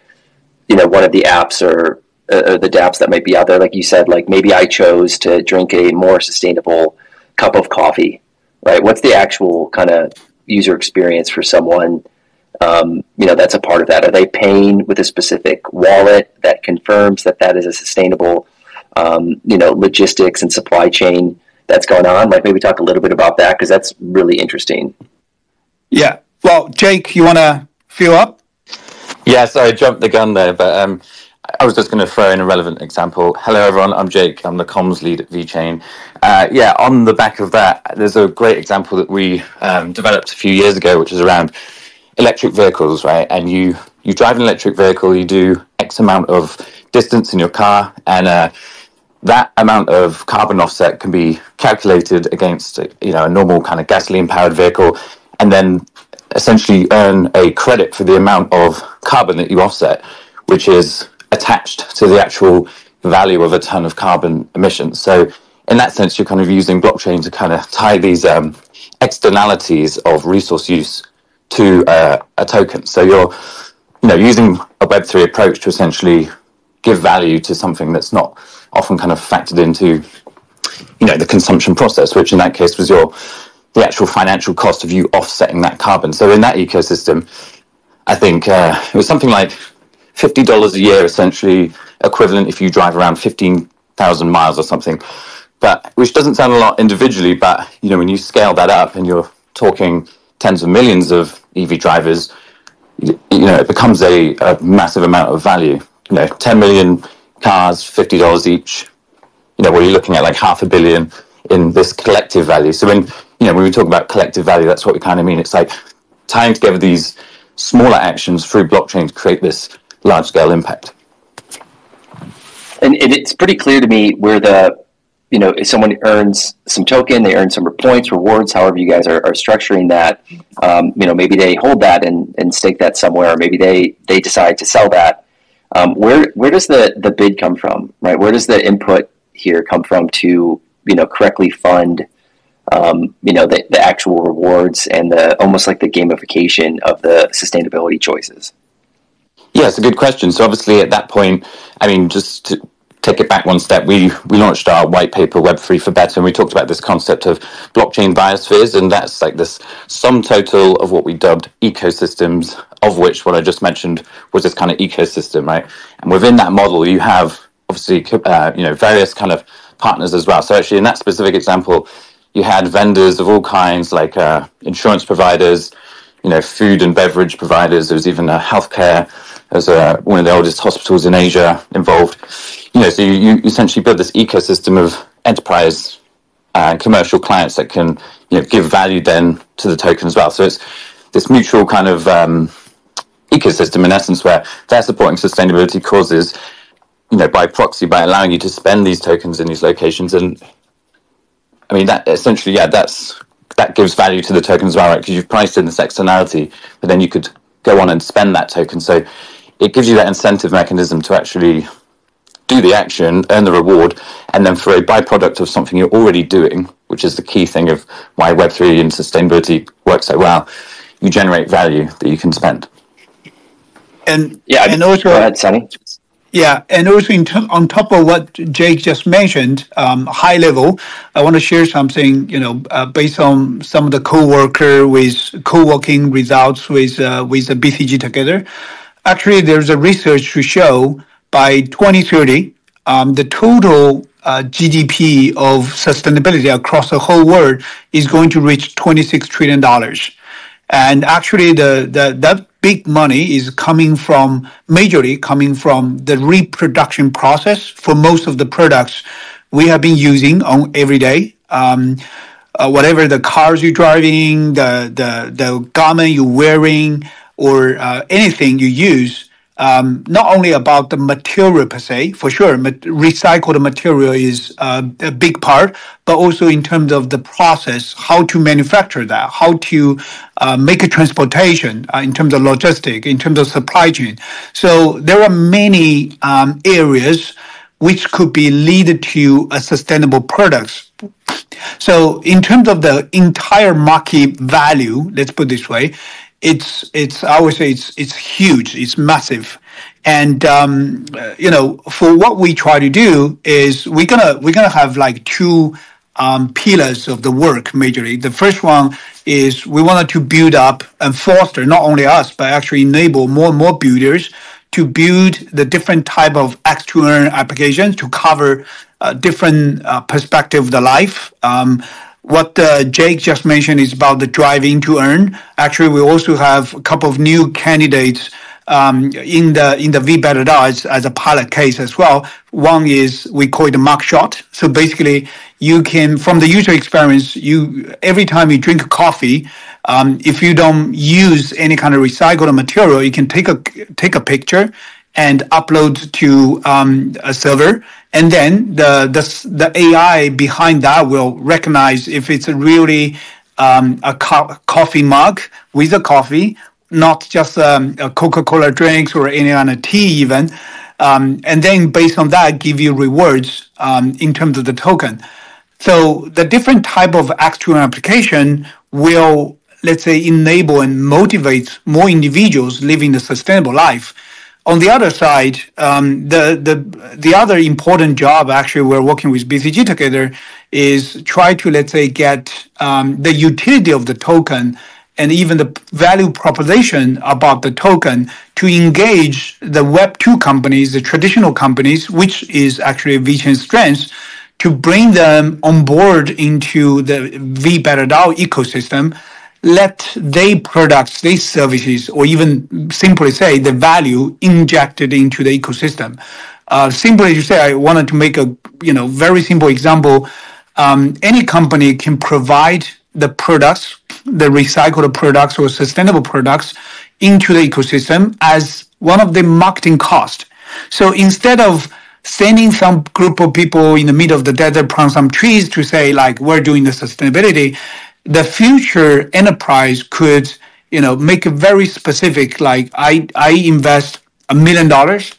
you know one of the apps or, uh, or the dApps that might be out there? Like you said, like maybe I chose to drink a more sustainable cup of coffee, right? What's the actual kind of user experience for someone? Um, you know, that's a part of that. Are they paying with a specific wallet that confirms that that is a sustainable, um, you know, logistics and supply chain that's going on? Like maybe talk a little bit about that because that's really interesting. Yeah. Well, Jake, you want to fill up? Yeah, sorry, I jumped the gun there, but um, I was just going to throw in a relevant example. Hello, everyone. I'm Jake. I'm the comms lead at VeChain. Uh, yeah, on the back of that, there's a great example that we um, developed a few years ago, which is around electric vehicles, right? And you you drive an electric vehicle, you do X amount of distance in your car, and uh, that amount of carbon offset can be calculated against you know a normal kind of gasoline powered vehicle, and then essentially earn a credit for the amount of carbon that you offset, which is attached to the actual value of a ton of carbon emissions. So in that sense, you're kind of using blockchain to kind of tie these um, externalities of resource use to uh, a token. So you're, you know, using a Web3 approach to essentially give value to something that's not often kind of factored into, you know, the consumption process, which in that case was your the actual financial cost of you offsetting that carbon. So in that ecosystem, I think uh, it was something like fifty dollars a year, essentially equivalent if you drive around fifteen thousand miles or something. But which doesn't sound a lot individually, but you know when you scale that up and you're talking tens of millions of EV drivers, you, know it becomes a, a massive amount of value. You know, ten million cars, fifty dollars each. You know, where you're looking at like half a billion in this collective value. So when you know when we talk about collective value, that's what we kind of mean. It's like tying together these smaller actions through blockchain to create this large scale impact. And it's pretty clear to me where the you know, if someone earns some token, they earn some points, rewards, however you guys are, are structuring that, um, you know, maybe they hold that and, and stake that somewhere, or maybe they, they decide to sell that. Um, where, where does the, the bid come from, right? Where does the input here come from to, you know, correctly fund, um, you know, the, the actual rewards and the, almost like the gamification of the sustainability choices? Yeah, it's a good question. So obviously at that point, I mean, just to, take it back one step, we, we launched our white paper Web3 for Better, and we talked about this concept of blockchain biospheres, and that's like this sum total of what we dubbed ecosystems, of which what I just mentioned was this kind of ecosystem, right? And within that model, you have obviously uh, you know various kind of partners as well. So actually, in that specific example, you had vendors of all kinds, like uh, insurance providers, you know, food and beverage providers. There was even a healthcare as a, one of the oldest hospitals in Asia involved. You know, so you, you essentially build this ecosystem of enterprise and commercial clients that can you know give value then to the token as well. So it's this mutual kind of um, ecosystem in essence where they're supporting sustainability causes, you know, by proxy by allowing you to spend these tokens in these locations. And I mean that essentially, yeah, that's that gives value to the token as well, right? Because you've priced in this externality, but then you could go on and spend that token. So it gives you that incentive mechanism to actually do the action, earn the reward, and then for a byproduct of something you're already doing, which is the key thing of why Web3 and sustainability work so well, you generate value that you can spend. And Yeah, and also go ahead, Sunny. yeah, and also in t- on top of what Jake just mentioned, um, high level, I want to share something. You know, uh, based on some of the co-worker with co-working results with uh, with the BCG together. Actually, there's a research to show by 2030, um, the total uh, GDP of sustainability across the whole world is going to reach 26 trillion dollars. And actually, the, the that big money is coming from majorly coming from the reproduction process for most of the products we have been using on every day. Um, uh, whatever the cars you're driving, the the the garment you're wearing, or uh, anything you use. Um, not only about the material per se, for sure, mat- recycled material is uh, a big part, but also in terms of the process, how to manufacture that, how to uh, make a transportation uh, in terms of logistic, in terms of supply chain. So there are many um, areas which could be lead to a sustainable products. So in terms of the entire market value, let's put it this way, it's it's I would say it's it's huge, it's massive, and um, uh, you know for what we try to do is we're gonna we're gonna have like two um, pillars of the work majorly. The first one is we wanted to build up and foster not only us but actually enable more and more builders to build the different type of earn applications to cover uh, different uh, perspective of the life. Um, what uh, Jake just mentioned is about the driving to earn. Actually, we also have a couple of new candidates um, in the in the VeBetter as, as a pilot case as well. One is we call it a Mugshot. So basically, you can from the user experience, you every time you drink coffee, um, if you don't use any kind of recycled material, you can take a take a picture and upload to um, a server, and then the, the the AI behind that will recognize if it's really um, a co- coffee mug with a coffee, not just um, a Coca-Cola drinks or any kind of tea even, um, and then based on that, give you rewards um, in terms of the token. So the different type of actual application will, let's say, enable and motivate more individuals living a sustainable life. On the other side, um, the the the other important job actually we're working with BCG together is try to let's say get um, the utility of the token and even the value proposition about the token to engage the Web two companies, the traditional companies, which is actually VeChain's strength, to bring them on board into the VeBetter DAO ecosystem let their products, their services, or even simply say the value injected into the ecosystem. Uh, simply to say, I wanted to make a you know very simple example. Um, any company can provide the products, the recycled products or sustainable products into the ecosystem as one of the marketing cost. So instead of sending some group of people in the middle of the desert plant some trees to say like we're doing the sustainability, the future enterprise could, you know, make a very specific, like I, I invest a million dollars,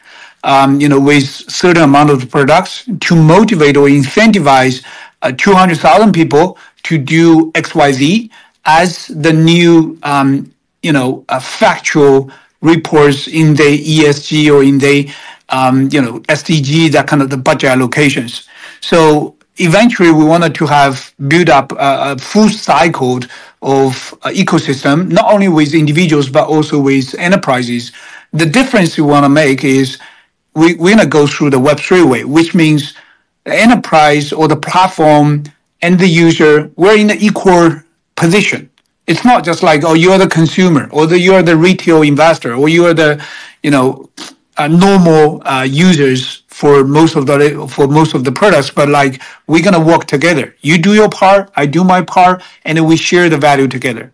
um, you know, with certain amount of products to motivate or incentivize uh, 200,000 people to do XYZ as the new, um, you know, uh, factual reports in the ESG or in the, um, you know, SDG, that kind of the budget allocations. So eventually we wanted to have build up a, a full cycle of uh, ecosystem, not only with individuals, but also with enterprises. The difference we want to make is we, we're going to go through the Web3 way, which means the enterprise or the platform and the user, we're in an equal position. It's not just like, oh, you're the consumer or the, you're the retail investor or you're the, you know, uh, normal uh, users for most of the for most of the products, but like we're gonna work together. You do your part, I do my part, and then we share the value together.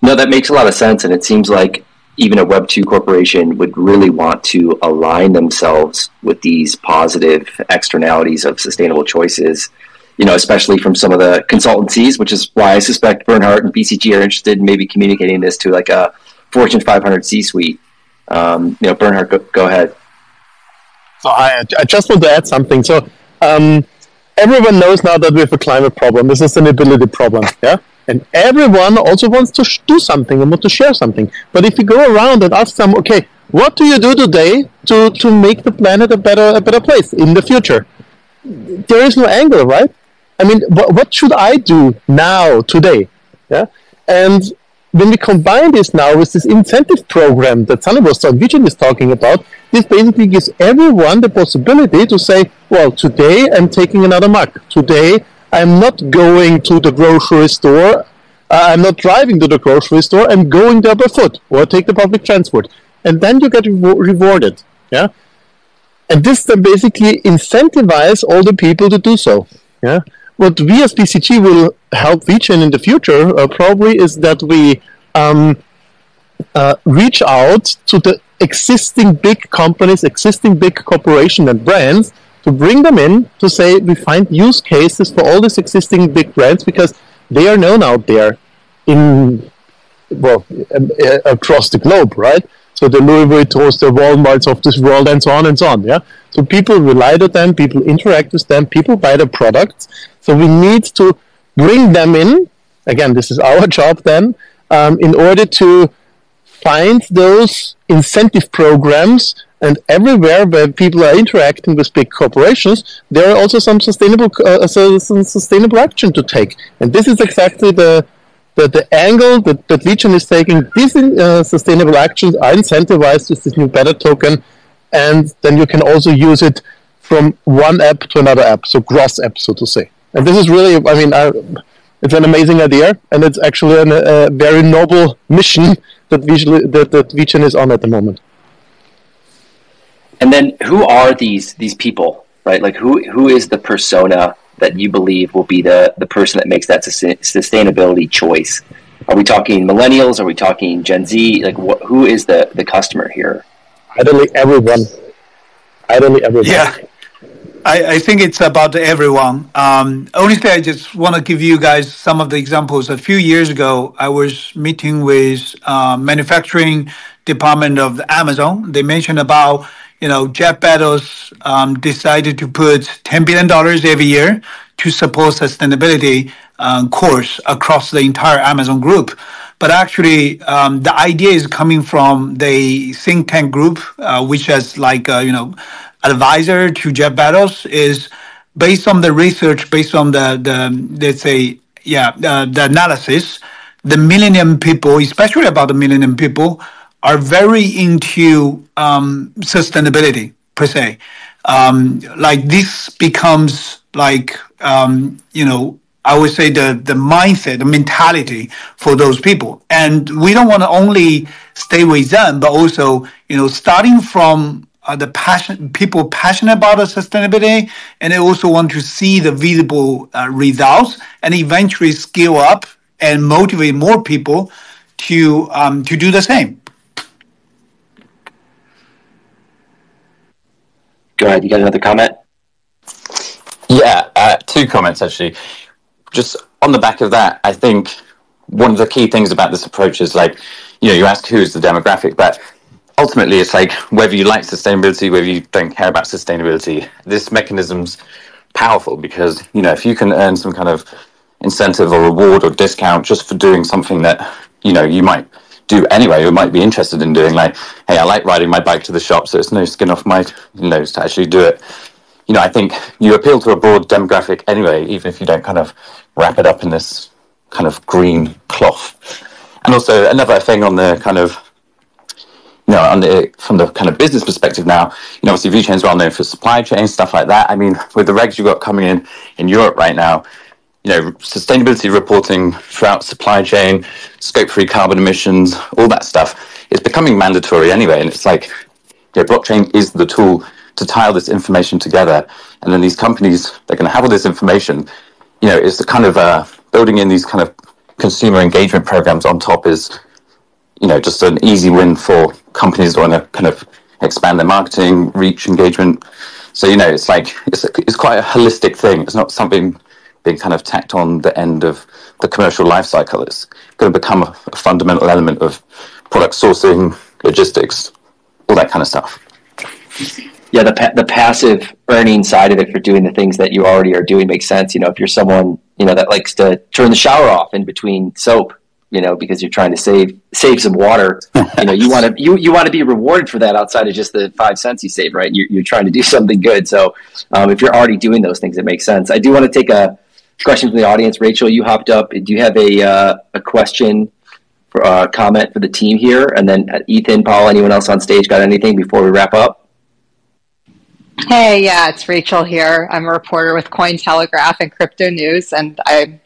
No, that makes a lot of sense, and it seems like even a Web two corporation would really want to align themselves with these positive externalities of sustainable choices. You know, especially from some of the consultancies, which is why I suspect Bernhardt and BCG are interested in maybe communicating this to like a Fortune 500 C-suite. Um, you know, Bernhardt, go, go ahead. So I, I just want to add something. So um, everyone knows now that we have a climate problem, a sustainability problem. Yeah, And everyone also wants to sh- do something and want to share something. But if you go around and ask them, okay, what do you do today to, to make the planet a better a better place in the future? There is no angle, right? I mean, what, what should I do now today? Yeah, and when we combine this now with this incentive program that Sunny was talking, Vijay is talking about, this basically gives everyone the possibility to say, well, today I'm taking another mug. Today I'm not going to the grocery store. Uh, I'm not driving to the grocery store. I'm going there by foot or take the public transport. And then you get re- rewarded. Yeah. And this then basically incentivizes all the people to do so. Yeah. What we as will help VeChain in the future uh, probably is that we um, uh, reach out to the existing big companies, existing big corporations and brands to bring them in to say we find use cases for all these existing big brands because they are known out there in well uh, across the globe, right? So the Louis Vuittons, the Walmarts of this world, and so on and so on. Yeah. So people rely on them, people interact with them, people buy the products. So we need to bring them in. Again, this is our job then, um, in order to find those incentive programs and everywhere where people are interacting with big corporations, there are also some sustainable uh, some sustainable action to take. And this is exactly the the, the angle that, that VeChain is taking. These uh, sustainable actions are incentivized with this new better token, and then you can also use it from one app to another app, so cross app, so to say. And this is really, I mean, I, it's an amazing idea, and it's actually an, a very noble mission that VeChain, that, that VeChain is on at the moment. And then, who are these these people, right? Like, who who is the persona that you believe will be the the person that makes that sustainability choice? Are we talking millennials? Are we talking Gen Z? Like, wh- who is the the customer here? Ideally, everyone. Ideally, everyone. Yeah. I, I think it's about everyone. Um, honestly, I just want to give you guys some of the examples. A few years ago, I was meeting with uh, manufacturing department of Amazon. They mentioned about you know Jeff Bezos um, decided to put ten billion dollars every year to support sustainability um, course across the entire Amazon group. But actually, um, the idea is coming from the think tank group, uh, which has like uh, you know advisor to Jeff Bezos is based on the research, based on the, the let's say, yeah, the analysis, the millennium people, especially about the millennium people, are very into um, sustainability per se. Um, like this becomes like um, you know I would say the the mindset, the mentality for those people, and we don't want to only stay with them, but also you know starting from uh, the passion people passionate about the sustainability and they also want to see the visible uh, results and eventually scale up and motivate more people to um, to do the same. Go ahead you got another comment? Yeah uh, two comments actually. Just on the back of that i think one of the key things about this approach is like you know you ask who's the demographic but ultimately it's like whether you like sustainability, whether you don't care about sustainability, this mechanism's powerful because you know if you can earn some kind of incentive or reward or discount just for doing something that you know you might do anyway or might be interested in doing like hey i like riding my bike to the shop so it's no skin off my nose to actually do it. You know i think you appeal to a broad demographic anyway even if you don't kind of wrap it up in this kind of green cloth. And also another thing on the kind of you know, on the, from the kind of business perspective now, you know, obviously VeChain is well known for supply chain stuff like that. I mean, with the regs you've got coming in in Europe right now, you know, sustainability reporting throughout supply chain, scope three carbon emissions, all that stuff is becoming mandatory anyway. And it's like, yeah, blockchain is the tool to tie all this information together. And then these companies, they're going to have all this information. You know, it's the kind of uh, building in these kind of consumer engagement programs on top is you know just an easy win for companies that want to kind of expand their marketing reach engagement. So you know it's like it's, it's quite a holistic thing. It's not something being kind of tacked on the end of the commercial life cycle. It's going to become a, a fundamental element of product sourcing logistics all that kind of stuff. Yeah, the pa- the passive earning side of it for doing the things that you already are doing makes sense. You know, if you're someone you know that likes to turn the shower off in between soap, you know, because you're trying to save save some water, you know, you want to you, you want to be rewarded for that outside of just the five cents you save, right? You're, you're trying to do something good. So um, if you're already doing those things, it makes sense. I do want to take a question from the audience. Rachel, you hopped up. Do you have a uh, a question? For, uh, comment for the team here, and then uh, Ethan, Paul, anyone else on stage got anything before we wrap up? Hey, yeah, it's Rachel here. I'm a reporter with Cointelegraph and Crypto News, and I'm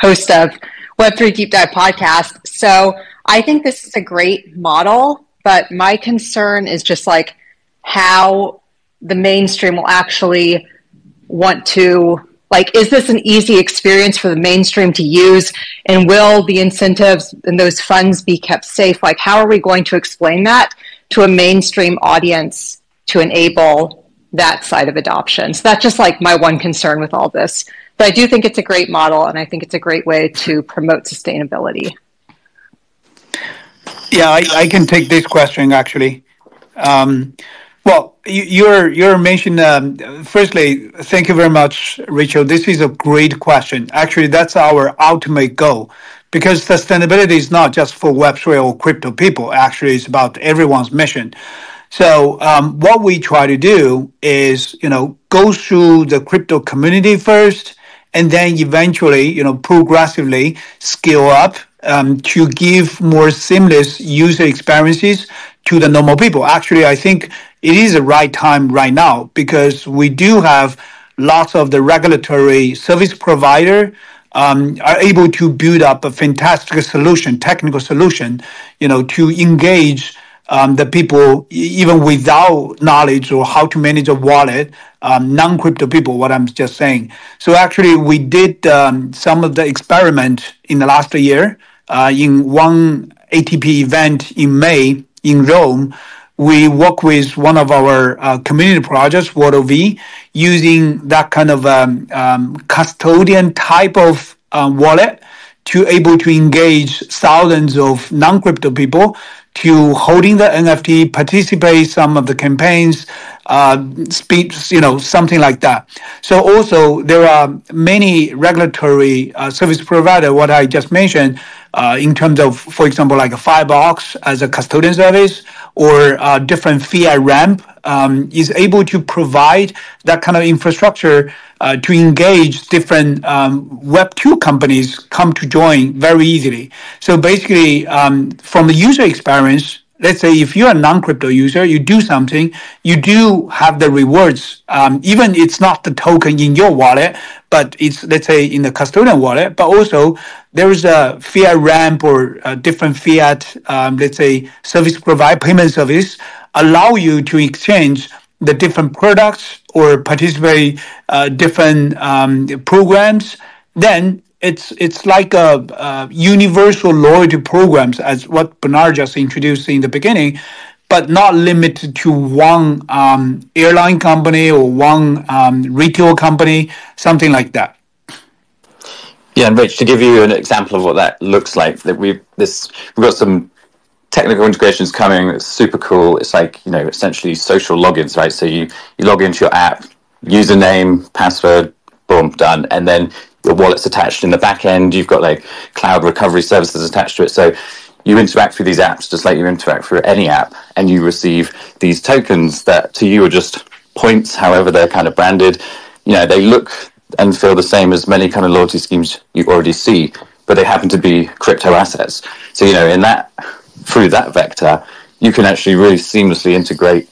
host of Web3 Deep Dive podcast. So I think this is a great model, but my concern is just like how the mainstream will actually want to like is this an easy experience for the mainstream to use and will the incentives and those funds be kept safe like how are we going to explain that to a mainstream audience to enable that side of adoption. So that's just like my one concern with all this. But I do think it's a great model, and I think it's a great way to promote sustainability. Yeah, I, I can take this question actually. Um, well, you, you're you're mentioning. Um, firstly, thank you very much, Rachel. This is a great question. Actually, that's our ultimate goal, because sustainability is not just for Web3 or crypto people. Actually, it's about everyone's mission. So um, what we try to do is, you know, go through the crypto community first, and then eventually, you know, progressively scale up um, to give more seamless user experiences to the normal people. Actually, I think it is the right time right now because we do have lots of the regulatory service provider um, are able to build up a fantastic solution, technical solution, you know, to engage um, the people, even without knowledge or how to manage a wallet, um, non-crypto people, what I'm just saying. So actually, we did um, some of the experiment in the last year uh, in one ATP event in May in Rome. We work with one of our uh, community projects, WorldV, using that kind of um, um, custodian type of uh, wallet to able to engage thousands of non-crypto people to holding the NFT, participate some of the campaigns, uh, speech, you know, something like that. So also there are many regulatory uh, service provider, what I just mentioned, in terms of, for example, like a Fireblocks as a custodian service or uh, different fiat ramp um, is able to provide that kind of infrastructure uh, to engage different um, Web 2 companies come to join very easily. So basically, um, from the user experience, let's say if you're a non-crypto user, you do something, you do have the rewards. Um, even it's not the token in your wallet, but it's let's say in the custodian wallet. But also there is a fiat ramp or a different fiat, um, let's say service provide payment service allow you to exchange the different products or participate uh, different um, programs, then it's it's like a, a, universal loyalty programs as what Bernard just introduced in the beginning, but not limited to one um, airline company or one um, retail company, something like that. Yeah, and Rich, to give you an example of what that looks like, that we've this we've got some technical integrations coming. It's super cool. It's like you know essentially social logins, right? So you you log into your app, username, password, boom, done, and then your wallet's attached in the back end. You've got like cloud recovery services attached to it. So you interact with these apps just like you interact through any app, and you receive these tokens that to you are just points, however they're kind of branded. You know, they look and feel the same as many kind of loyalty schemes you already see, but they happen to be crypto assets. So you know, in that through that vector, you can actually really seamlessly integrate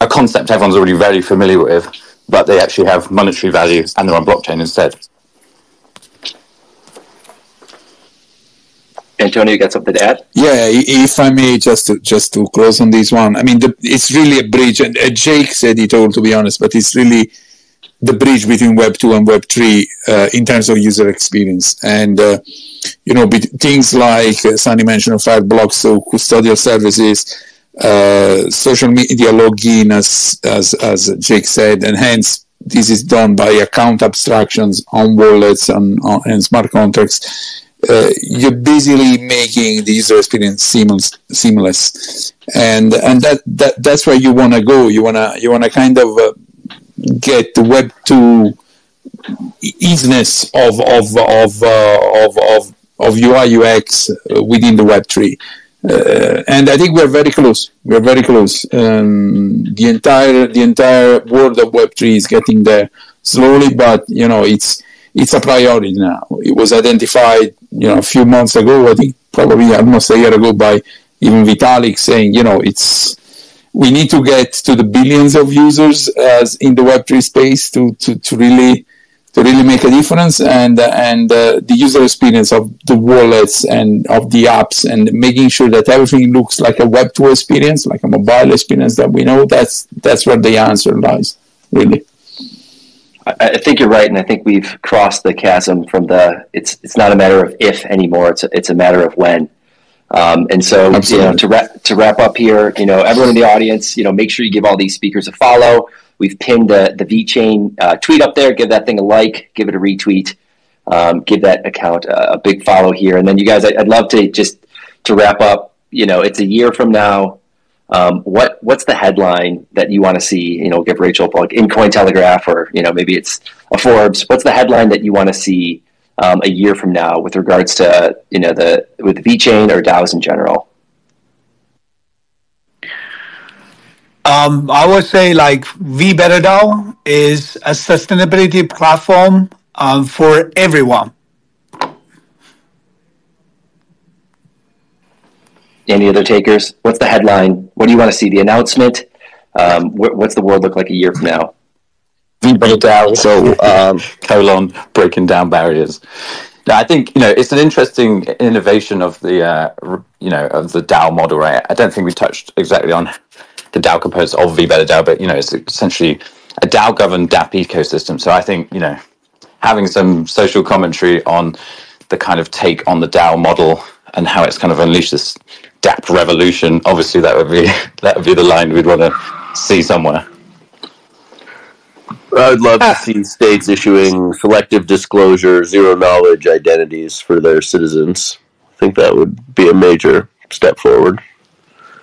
a concept everyone's already very familiar with, but they actually have monetary value and they're on blockchain instead. Antonio, got something to add? Yeah, if I may, just to, just to close on this one. I mean, the, it's really a bridge, and uh, Jake said it all, to be honest, but it's really the bridge between Web two and Web three uh, in terms of user experience. And uh, you know, things like uh, Sunny mentioned, Fireblocks, so custodial services, uh, social media login, as, as as Jake said, and hence this is done by account abstractions on wallets and, on, and smart contracts uh, you're basically making the user experience seamless, seamless, and and that, that that's where you want to go. You wanna you wanna kind of uh, get the Web two easiness of of of uh, of, of of UI UX within the Web three. Uh, and I think we're very close. We're very close. Um, the entire the entire world of Web three is getting there slowly, but you know it's it's a priority now. It was identified, you know, a few months ago. I think probably almost a year ago by even Vitalik saying, you know, it's we need to get to the billions of users as in the Web3 space to, to, to really to really make a difference and and uh, the user experience of the wallets and of the apps and making sure that everything looks like a web 2 experience like a mobile experience that we know that's that's where the answer lies really I, think you're right, and I think we've crossed the chasm from the. It's it's not a matter of if anymore. It's a, it's a matter of when. Um, and so, Absolutely. you know, to wrap to wrap up here, you know, everyone in the audience, you know, make sure you give all these speakers a follow. We've pinned the the VeChain uh, tweet up there. Give that thing a like. Give it a retweet. Um, give that account a, a, big follow here. And then you guys, I, I'd love to just to wrap up. You know, it's a year from now. Um, what what's the headline that you want to see? You know, give Rachel like in Cointelegraph or you know maybe it's a Forbes. What's the headline that you want to see um, a year from now with regards to you know the with the VeChain or DAOs in general? Um, I would say like VeBetter DAO is a sustainability platform um, for everyone. Any other takers? What's the headline? What do you want to see? The announcement? Um, wh- what's the world look like a year from now? So, um, colon breaking down barriers. Now, I think you know it's an interesting innovation of the uh, you know of the DAO model, right? I don't think we touched exactly on the DAO components of VeBetter DAO, but you know it's essentially a DAO governed DApp ecosystem. So I think you know having some social commentary on the kind of take on the DAO model and how it's kind of unleashed this DApp revolution. Obviously, that would be that would be the line we'd want to see somewhere. I would love to ah. see states issuing selective disclosure, zero knowledge identities for their citizens. I think that would be a major step forward.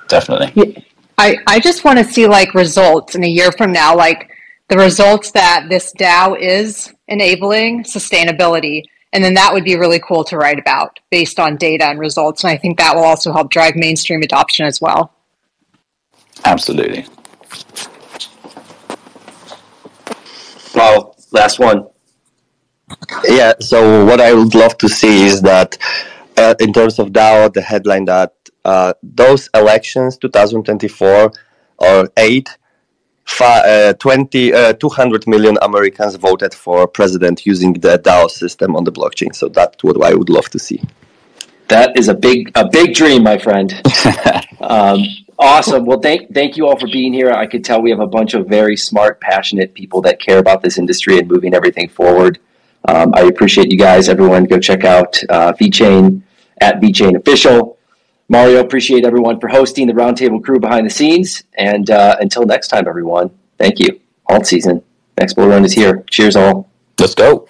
Definitely. I, I just want to see like results in a year from now, like the results that this DAO is enabling sustainability and then that would be really cool to write about based on data and results. And I think that will also help drive mainstream adoption as well. Absolutely. Well, last one. Yeah, so what I would love to see is that uh, in terms of DAO, the headline that uh, those elections, 2024 or 8, uh, 20, uh, 200 million Americans voted for president using the DAO system on the blockchain. So that's what I would love to see. That is a big a big dream, my friend. um, awesome. Well, thank thank you all for being here. I could tell we have a bunch of very smart, passionate people that care about this industry and moving everything forward. Um, I appreciate you guys. Everyone, go check out uh, VeChain at VeChain Official. Mario, appreciate everyone for hosting the roundtable crew behind the scenes. And uh, until next time, everyone, thank you. Alt season. Next bull run is here. Cheers, all. Let's go.